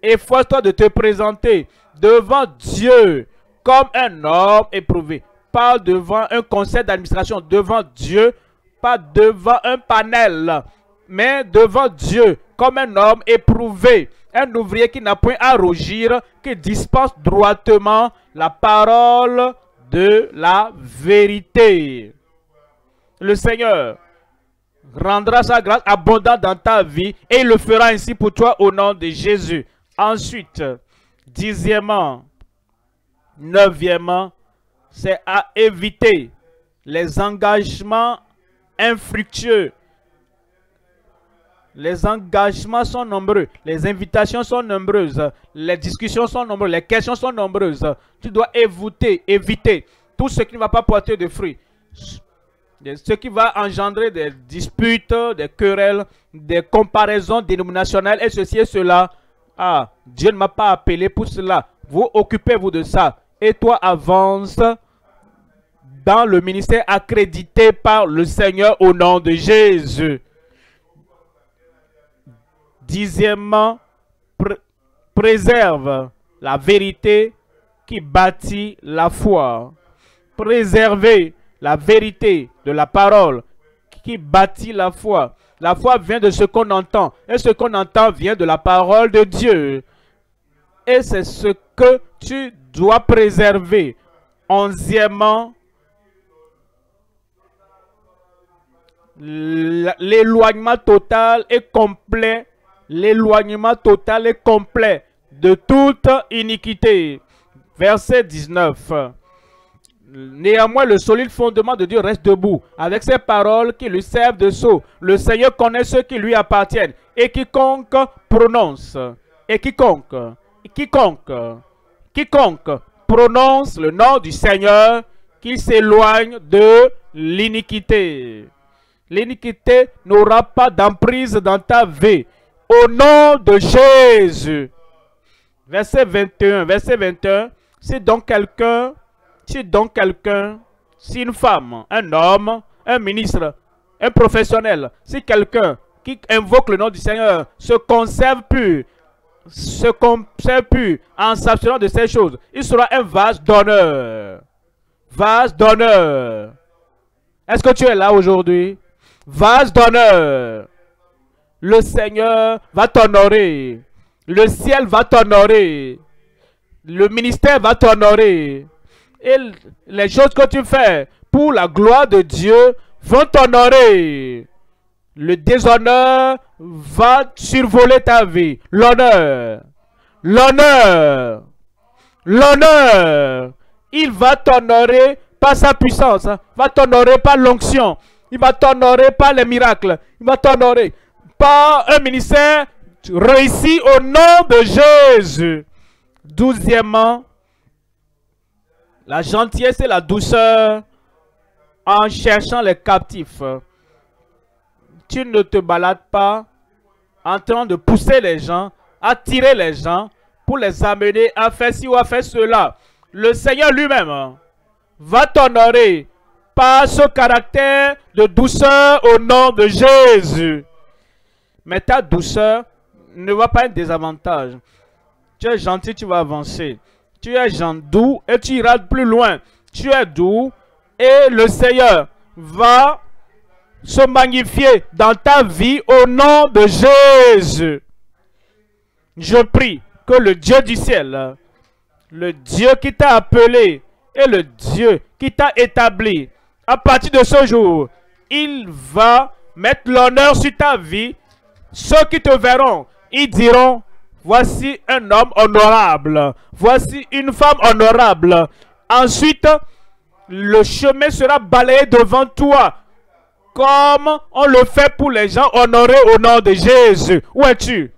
Efforce-toi de te présenter devant Dieu comme un homme éprouvé pas devant un conseil d'administration, devant Dieu, pas devant un panel, mais devant Dieu, comme un homme éprouvé, un ouvrier qui n'a point à rougir, qui dispense droitement la parole de la vérité. Le Seigneur rendra sa grâce abondante dans ta vie et il le fera ainsi pour toi au nom de Jésus. Ensuite, dixièmement, neuvièmement, c'est à éviter les engagements infructueux. Les engagements sont nombreux, les invitations sont nombreuses, les discussions sont nombreuses, les questions sont nombreuses. Tu dois éviter, éviter tout ce qui ne va pas porter de fruits. Ce qui va engendrer des disputes, des querelles, des comparaisons dénominationnelles et ceci et cela. Ah, Dieu ne m'a pas appelé pour cela. Vous occupez-vous de ça. Et toi avance dans le ministère accrédité par le Seigneur au nom de Jésus. Dixièmement, préserve la vérité qui bâtit la foi. Préserver la vérité de la parole qui bâtit la foi. La foi vient de ce qu'on entend. Et ce qu'on entend vient de la parole de Dieu. Et c'est ce que tu dois préserver. Onzièmement, l'éloignement total et complet, l'éloignement total et complet de toute iniquité. Verset 19. Néanmoins, le solide fondement de Dieu reste debout, avec ses paroles qui lui servent de sceau. Le Seigneur connaît ceux qui lui appartiennent, et quiconque prononce, et quiconque, quiconque, quiconque prononce le nom du Seigneur, qu'il s'éloigne de l'iniquité. L'iniquité n'aura pas d'emprise dans ta vie. Au nom de Jésus. Verset 21. Verset 21. Si donc quelqu'un, si donc quelqu'un, si une femme, un homme, un ministre, un professionnel, si quelqu'un qui invoque le nom du Seigneur se conserve plus, se conserve plus en s'abstenant de ces choses, il sera un vase d'honneur. Vase d'honneur. Est-ce que tu es là aujourd'hui? Vase d'honneur. Le Seigneur va t'honorer. Le ciel va t'honorer. Le ministère va t'honorer. Et les choses que tu fais pour la gloire de Dieu vont t'honorer. Le déshonneur va survoler ta vie. L'honneur. L'honneur. L'honneur. Il va t'honorer par sa puissance. Hein. Va t'honorer par l'onction. Il va t'honorer par les miracles. Il va t'honorer par un ministère réussi au nom de Jésus. Douzièmement, la gentillesse et la douceur en cherchant les captifs. Tu ne te balades pas en train de pousser les gens, attirer les gens pour les amener à faire ci ou à faire cela. Le Seigneur lui-même va t'honorer par ce caractère de douceur au nom de Jésus. Mais ta douceur ne va pas être désavantage. Tu es gentil, tu vas avancer. Tu es gentil et tu iras plus loin. Tu es doux et le Seigneur va se magnifier dans ta vie au nom de Jésus. Je prie que le Dieu du ciel, le Dieu qui t'a appelé et le Dieu qui t'a établi, à partir de ce jour, il va mettre l'honneur sur ta vie. Ceux qui te verront, ils diront, voici un homme honorable, voici une femme honorable. Ensuite, le chemin sera balayé devant toi, comme on le fait pour les gens honorés au nom de Jésus. Où es-tu?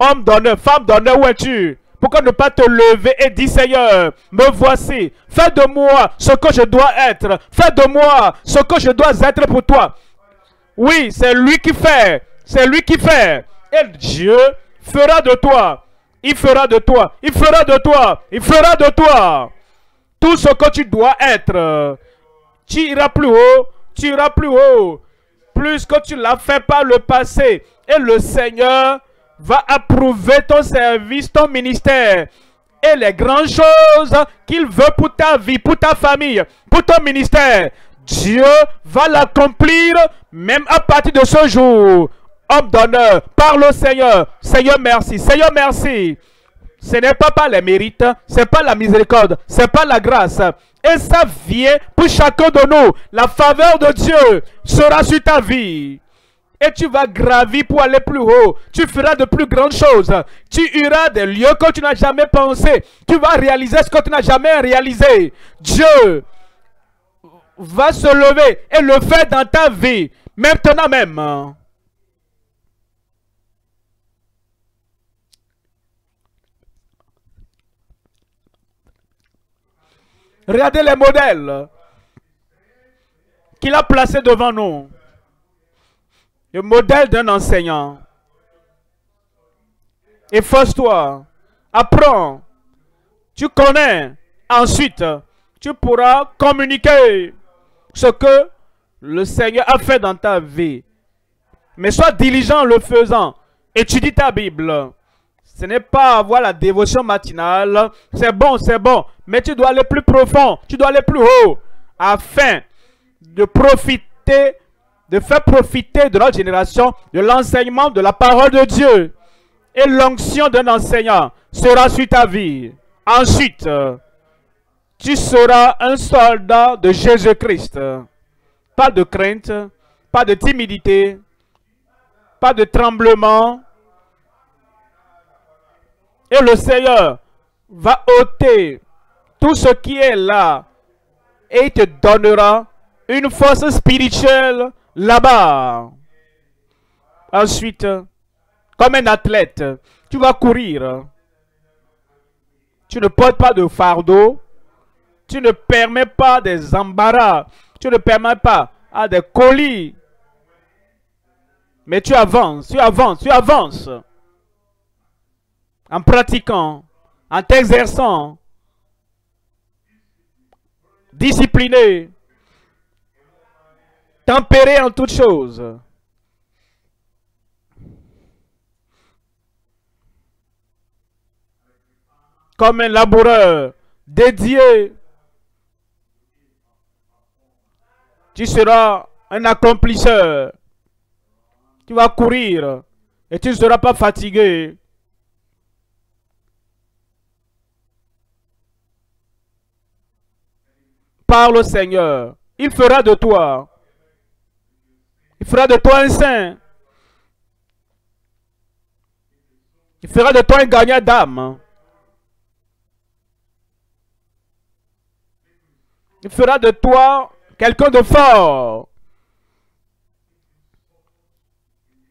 Homme d'honneur, femme d'honneur, où es-tu? Pourquoi ne pas te lever et dire Seigneur, me voici. Fais de moi ce que je dois être. Fais de moi ce que je dois être pour toi. Oui, c'est lui qui fait. C'est lui qui fait. Et Dieu fera de toi. Il fera de toi. Il fera de toi. Il fera de toi. Tout ce que tu dois être. Tu iras plus haut. Tu iras plus haut. Plus que tu l'as fait par le passé. Et le Seigneur va approuver ton service, ton ministère et les grandes choses qu'il veut pour ta vie, pour ta famille, pour ton ministère. Dieu va l'accomplir même à partir de ce jour. Homme d'honneur, parle au Seigneur. Seigneur, merci. Seigneur, merci. Ce n'est pas par les mérites, c'est pas la miséricorde, c'est pas la grâce. Et ça vient pour chacun de nous. La faveur de Dieu sera sur ta vie et tu vas gravir pour aller plus haut. Tu feras de plus grandes choses. Tu iras des lieux que tu n'as jamais pensé. Tu vas réaliser ce que tu n'as jamais réalisé. Dieu va se lever et le faire dans ta vie, maintenant même. Regardez les modèles qu'il a placés devant nous le modèle d'un enseignant. Efforce-toi, apprends, tu connais. Ensuite, tu pourras communiquer ce que le Seigneur a fait dans ta vie. Mais sois diligent en le faisant. Étudie ta Bible. Ce n'est pas avoir la dévotion matinale. C'est bon, c'est bon. Mais tu dois aller plus profond. Tu dois aller plus haut. Afin de profiter de faire profiter de notre génération de l'enseignement de la parole de Dieu. Et l'onction d'un enseignant sera sur ta vie. Ensuite, tu seras un soldat de Jésus-Christ. Pas de crainte, pas de timidité, pas de tremblement. Et le Seigneur va ôter tout ce qui est là et te donnera une force spirituelle là-bas. Ensuite, comme un athlète, tu vas courir. Tu ne portes pas de fardeau. Tu ne permets pas des embarras. Tu ne permets pas à des colis. Mais tu avances, tu avances, tu avances. En pratiquant, en t'exerçant. Discipliné. Tempéré en toutes choses. Comme un laboureur dédié Tu seras un accomplisseur. Tu vas courir et tu ne seras pas fatigué. Parle au Seigneur. Il fera de toi. Il fera de toi un saint. Il fera de toi un gagnant d'âme. Il fera de toi quelqu'un de fort.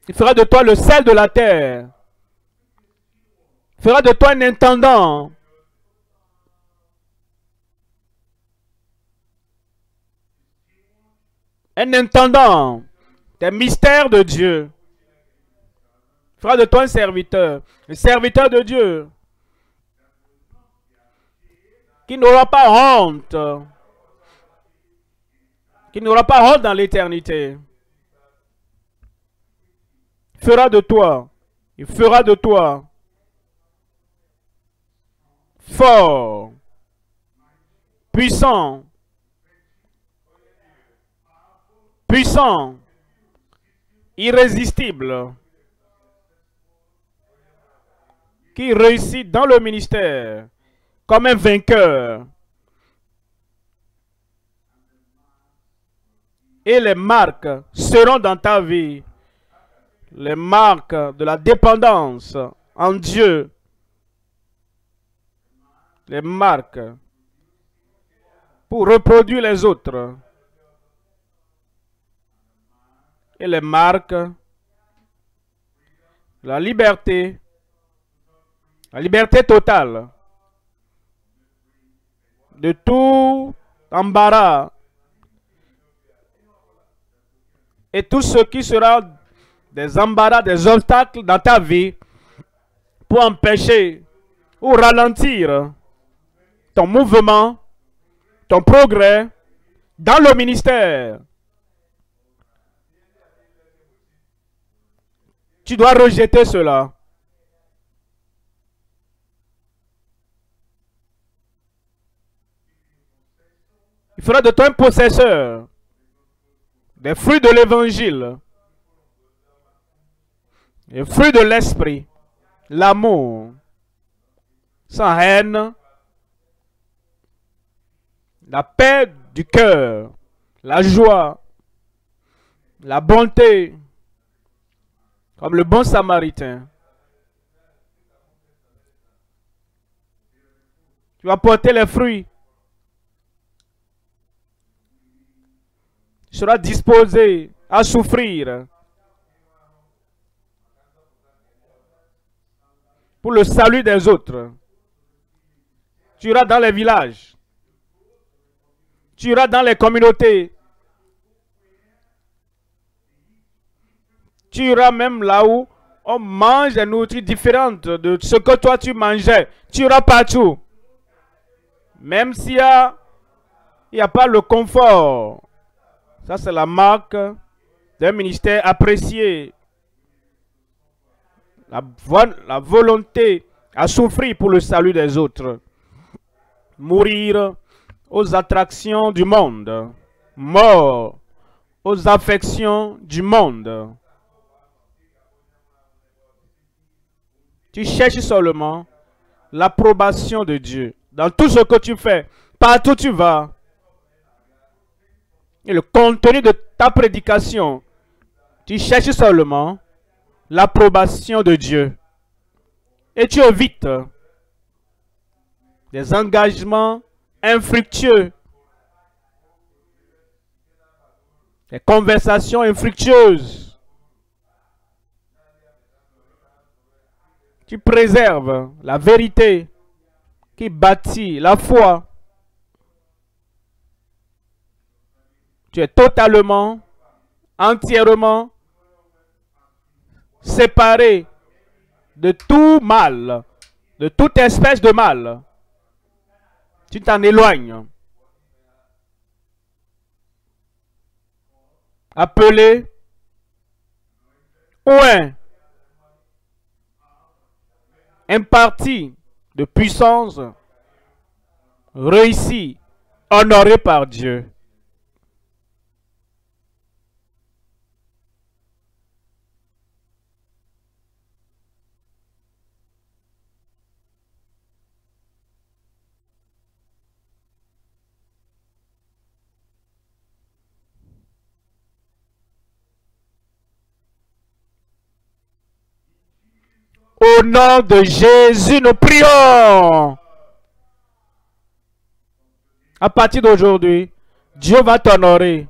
Il fera de toi le sel de la terre. Il fera de toi un intendant. Un intendant des mystères de Dieu. Fera de toi un serviteur. Un serviteur de Dieu. Qui n'aura pas honte qui n'aura pas honte dans l'éternité. Fera de toi, il fera de toi fort, puissant, puissant, irrésistible, qui réussit dans le ministère comme un vainqueur. et les marques seront dans ta vie. Les marques de la dépendance en Dieu. Les marques pour reproduire les autres. Et les marques la liberté. La liberté totale. De tout embarras et tout ce qui sera des embarras, des obstacles dans ta vie pour empêcher ou ralentir ton mouvement, ton progrès dans le ministère. Tu dois rejeter cela. Il fera de toi un possesseur. Les fruits de l'évangile, les fruits de l'esprit, l'amour, sans haine, la paix du cœur, la joie, la bonté, comme le bon samaritain. Tu vas porter les fruits sera disposé à souffrir pour le salut des autres. Tu iras dans les villages. Tu iras dans les communautés. Tu iras même là où on mange des nourritures différentes de ce que toi tu mangeais. Tu iras partout. Même s'il n'y a, pas le confort ça, c'est la marque d'un ministère apprécié. La, la volonté à souffrir pour le salut des autres. Mourir aux attractions du monde. Mort aux affections du monde. Tu cherches seulement l'approbation de Dieu dans tout ce que tu fais, partout où tu vas. Et le contenu de ta prédication, tu cherches seulement l'approbation de Dieu. Et tu évites des engagements infructueux, des conversations infructueuses. Tu préserves la vérité qui bâtit la foi. Tu es totalement, entièrement séparé de tout mal, de toute espèce de mal. Tu t'en éloignes. Appelé ou un imparti de puissance réussi, honoré par Dieu. Au nom de Jésus, nous prions. À partir d'aujourd'hui, Dieu va t'honorer.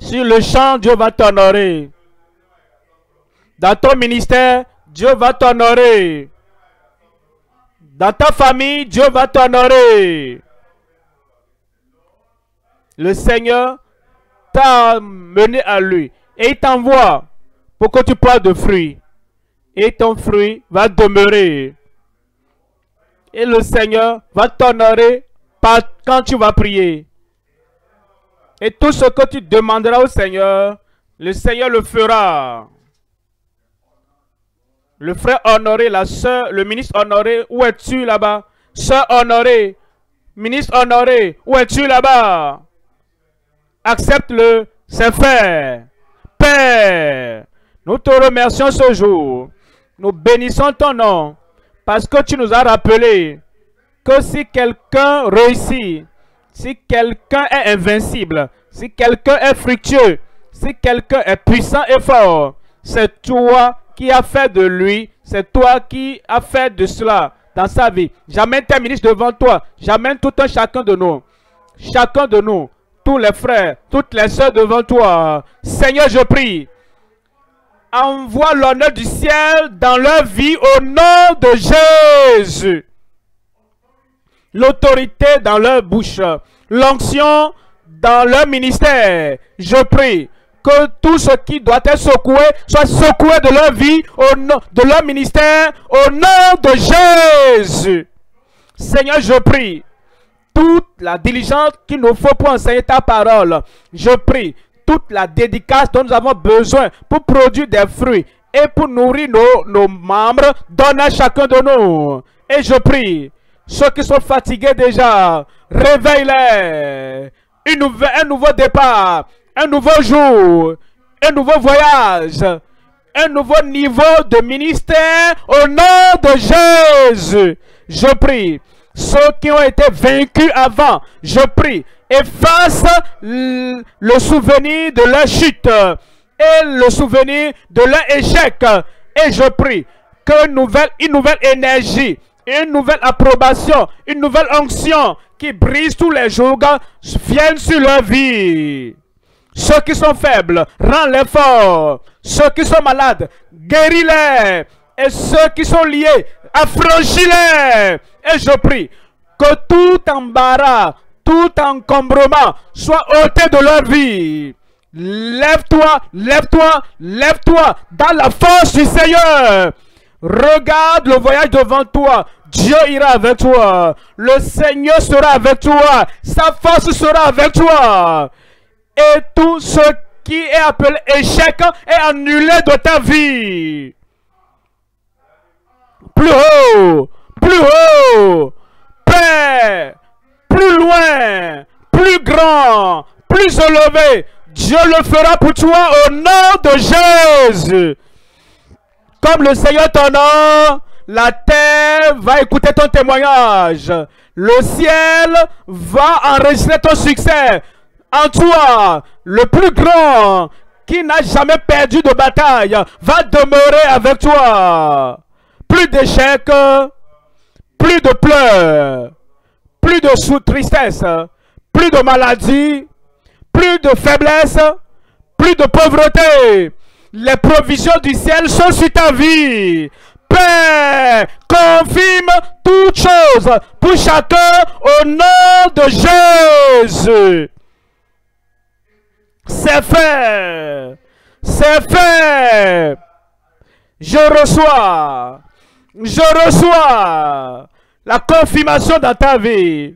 Sur le champ, Dieu va t'honorer. Dans ton ministère, Dieu va t'honorer. Dans ta famille, Dieu va t'honorer. Le Seigneur t'a mené à lui et il t'envoie pour que tu parles de fruits et ton fruit va demeurer. Et le Seigneur va t'honorer quand tu vas prier. Et tout ce que tu demanderas au Seigneur, le Seigneur le fera. Le frère honoré, la soeur, le ministre honoré, où es-tu là-bas? Sœur honorée, ministre honoré, où es-tu là-bas? Accepte-le, c'est fait. Père, nous te remercions ce jour nous bénissons ton nom parce que tu nous as rappelé que si quelqu'un réussit, si quelqu'un est invincible, si quelqu'un est fructueux, si quelqu'un est puissant et fort, c'est toi qui as fait de lui, c'est toi qui as fait de cela dans sa vie. J'amène tes ministres devant toi, j'amène tout un chacun de nous, chacun de nous, tous les frères, toutes les soeurs devant toi. Seigneur, je prie envoie l'honneur du ciel dans leur vie au nom de Jésus. L'autorité dans leur bouche, l'onction dans leur ministère. Je prie que tout ce qui doit être secoué soit secoué de leur vie, au nom, de leur ministère, au nom de Jésus. Seigneur, je prie toute la diligence qu'il nous faut pour enseigner ta parole. Je prie toute la dédicace dont nous avons besoin pour produire des fruits et pour nourrir nos, membres, donne à chacun de nous. Et je prie, ceux qui sont fatigués déjà, réveille-les. Un nouveau départ, un nouveau jour, un nouveau voyage, un nouveau niveau de ministère au nom de Jésus. Je prie, ceux qui ont été vaincus avant, je prie, efface le souvenir de leur chute et le souvenir de leur échec. Et je prie que une nouvelle, une nouvelle énergie, une nouvelle approbation, une nouvelle onction qui brise tous les jours vienne sur leur vie. Ceux qui sont faibles, rends-les forts. Ceux qui sont malades, guéris-les. Et ceux qui sont liés, affranchis-les. Et je prie que tout embarras, tout encombrement soit ôté de leur vie. Lève-toi, lève-toi, lève-toi dans la force du Seigneur. Regarde le voyage devant toi. Dieu ira avec toi. Le Seigneur sera avec toi. Sa force sera avec toi. Et tout ce qui est appelé échec est annulé de ta vie. Plus haut, plus haut. Père, plus loin, plus grand, plus élevé. Dieu le fera pour toi au nom de Jésus. Comme le Seigneur nom, la terre va écouter ton témoignage. Le ciel va enregistrer ton succès. En toi, le plus grand qui n'a jamais perdu de bataille va demeurer avec toi. Plus d'échecs, plus de pleurs, plus de sous-tristesse, plus de maladie, plus de faiblesse, plus de pauvreté. Les provisions du ciel sont sur ta vie. Père, confirme toutes choses pour chacun au nom de Jésus. C'est fait. C'est fait. Je reçois. Je reçois la confirmation dans ta vie.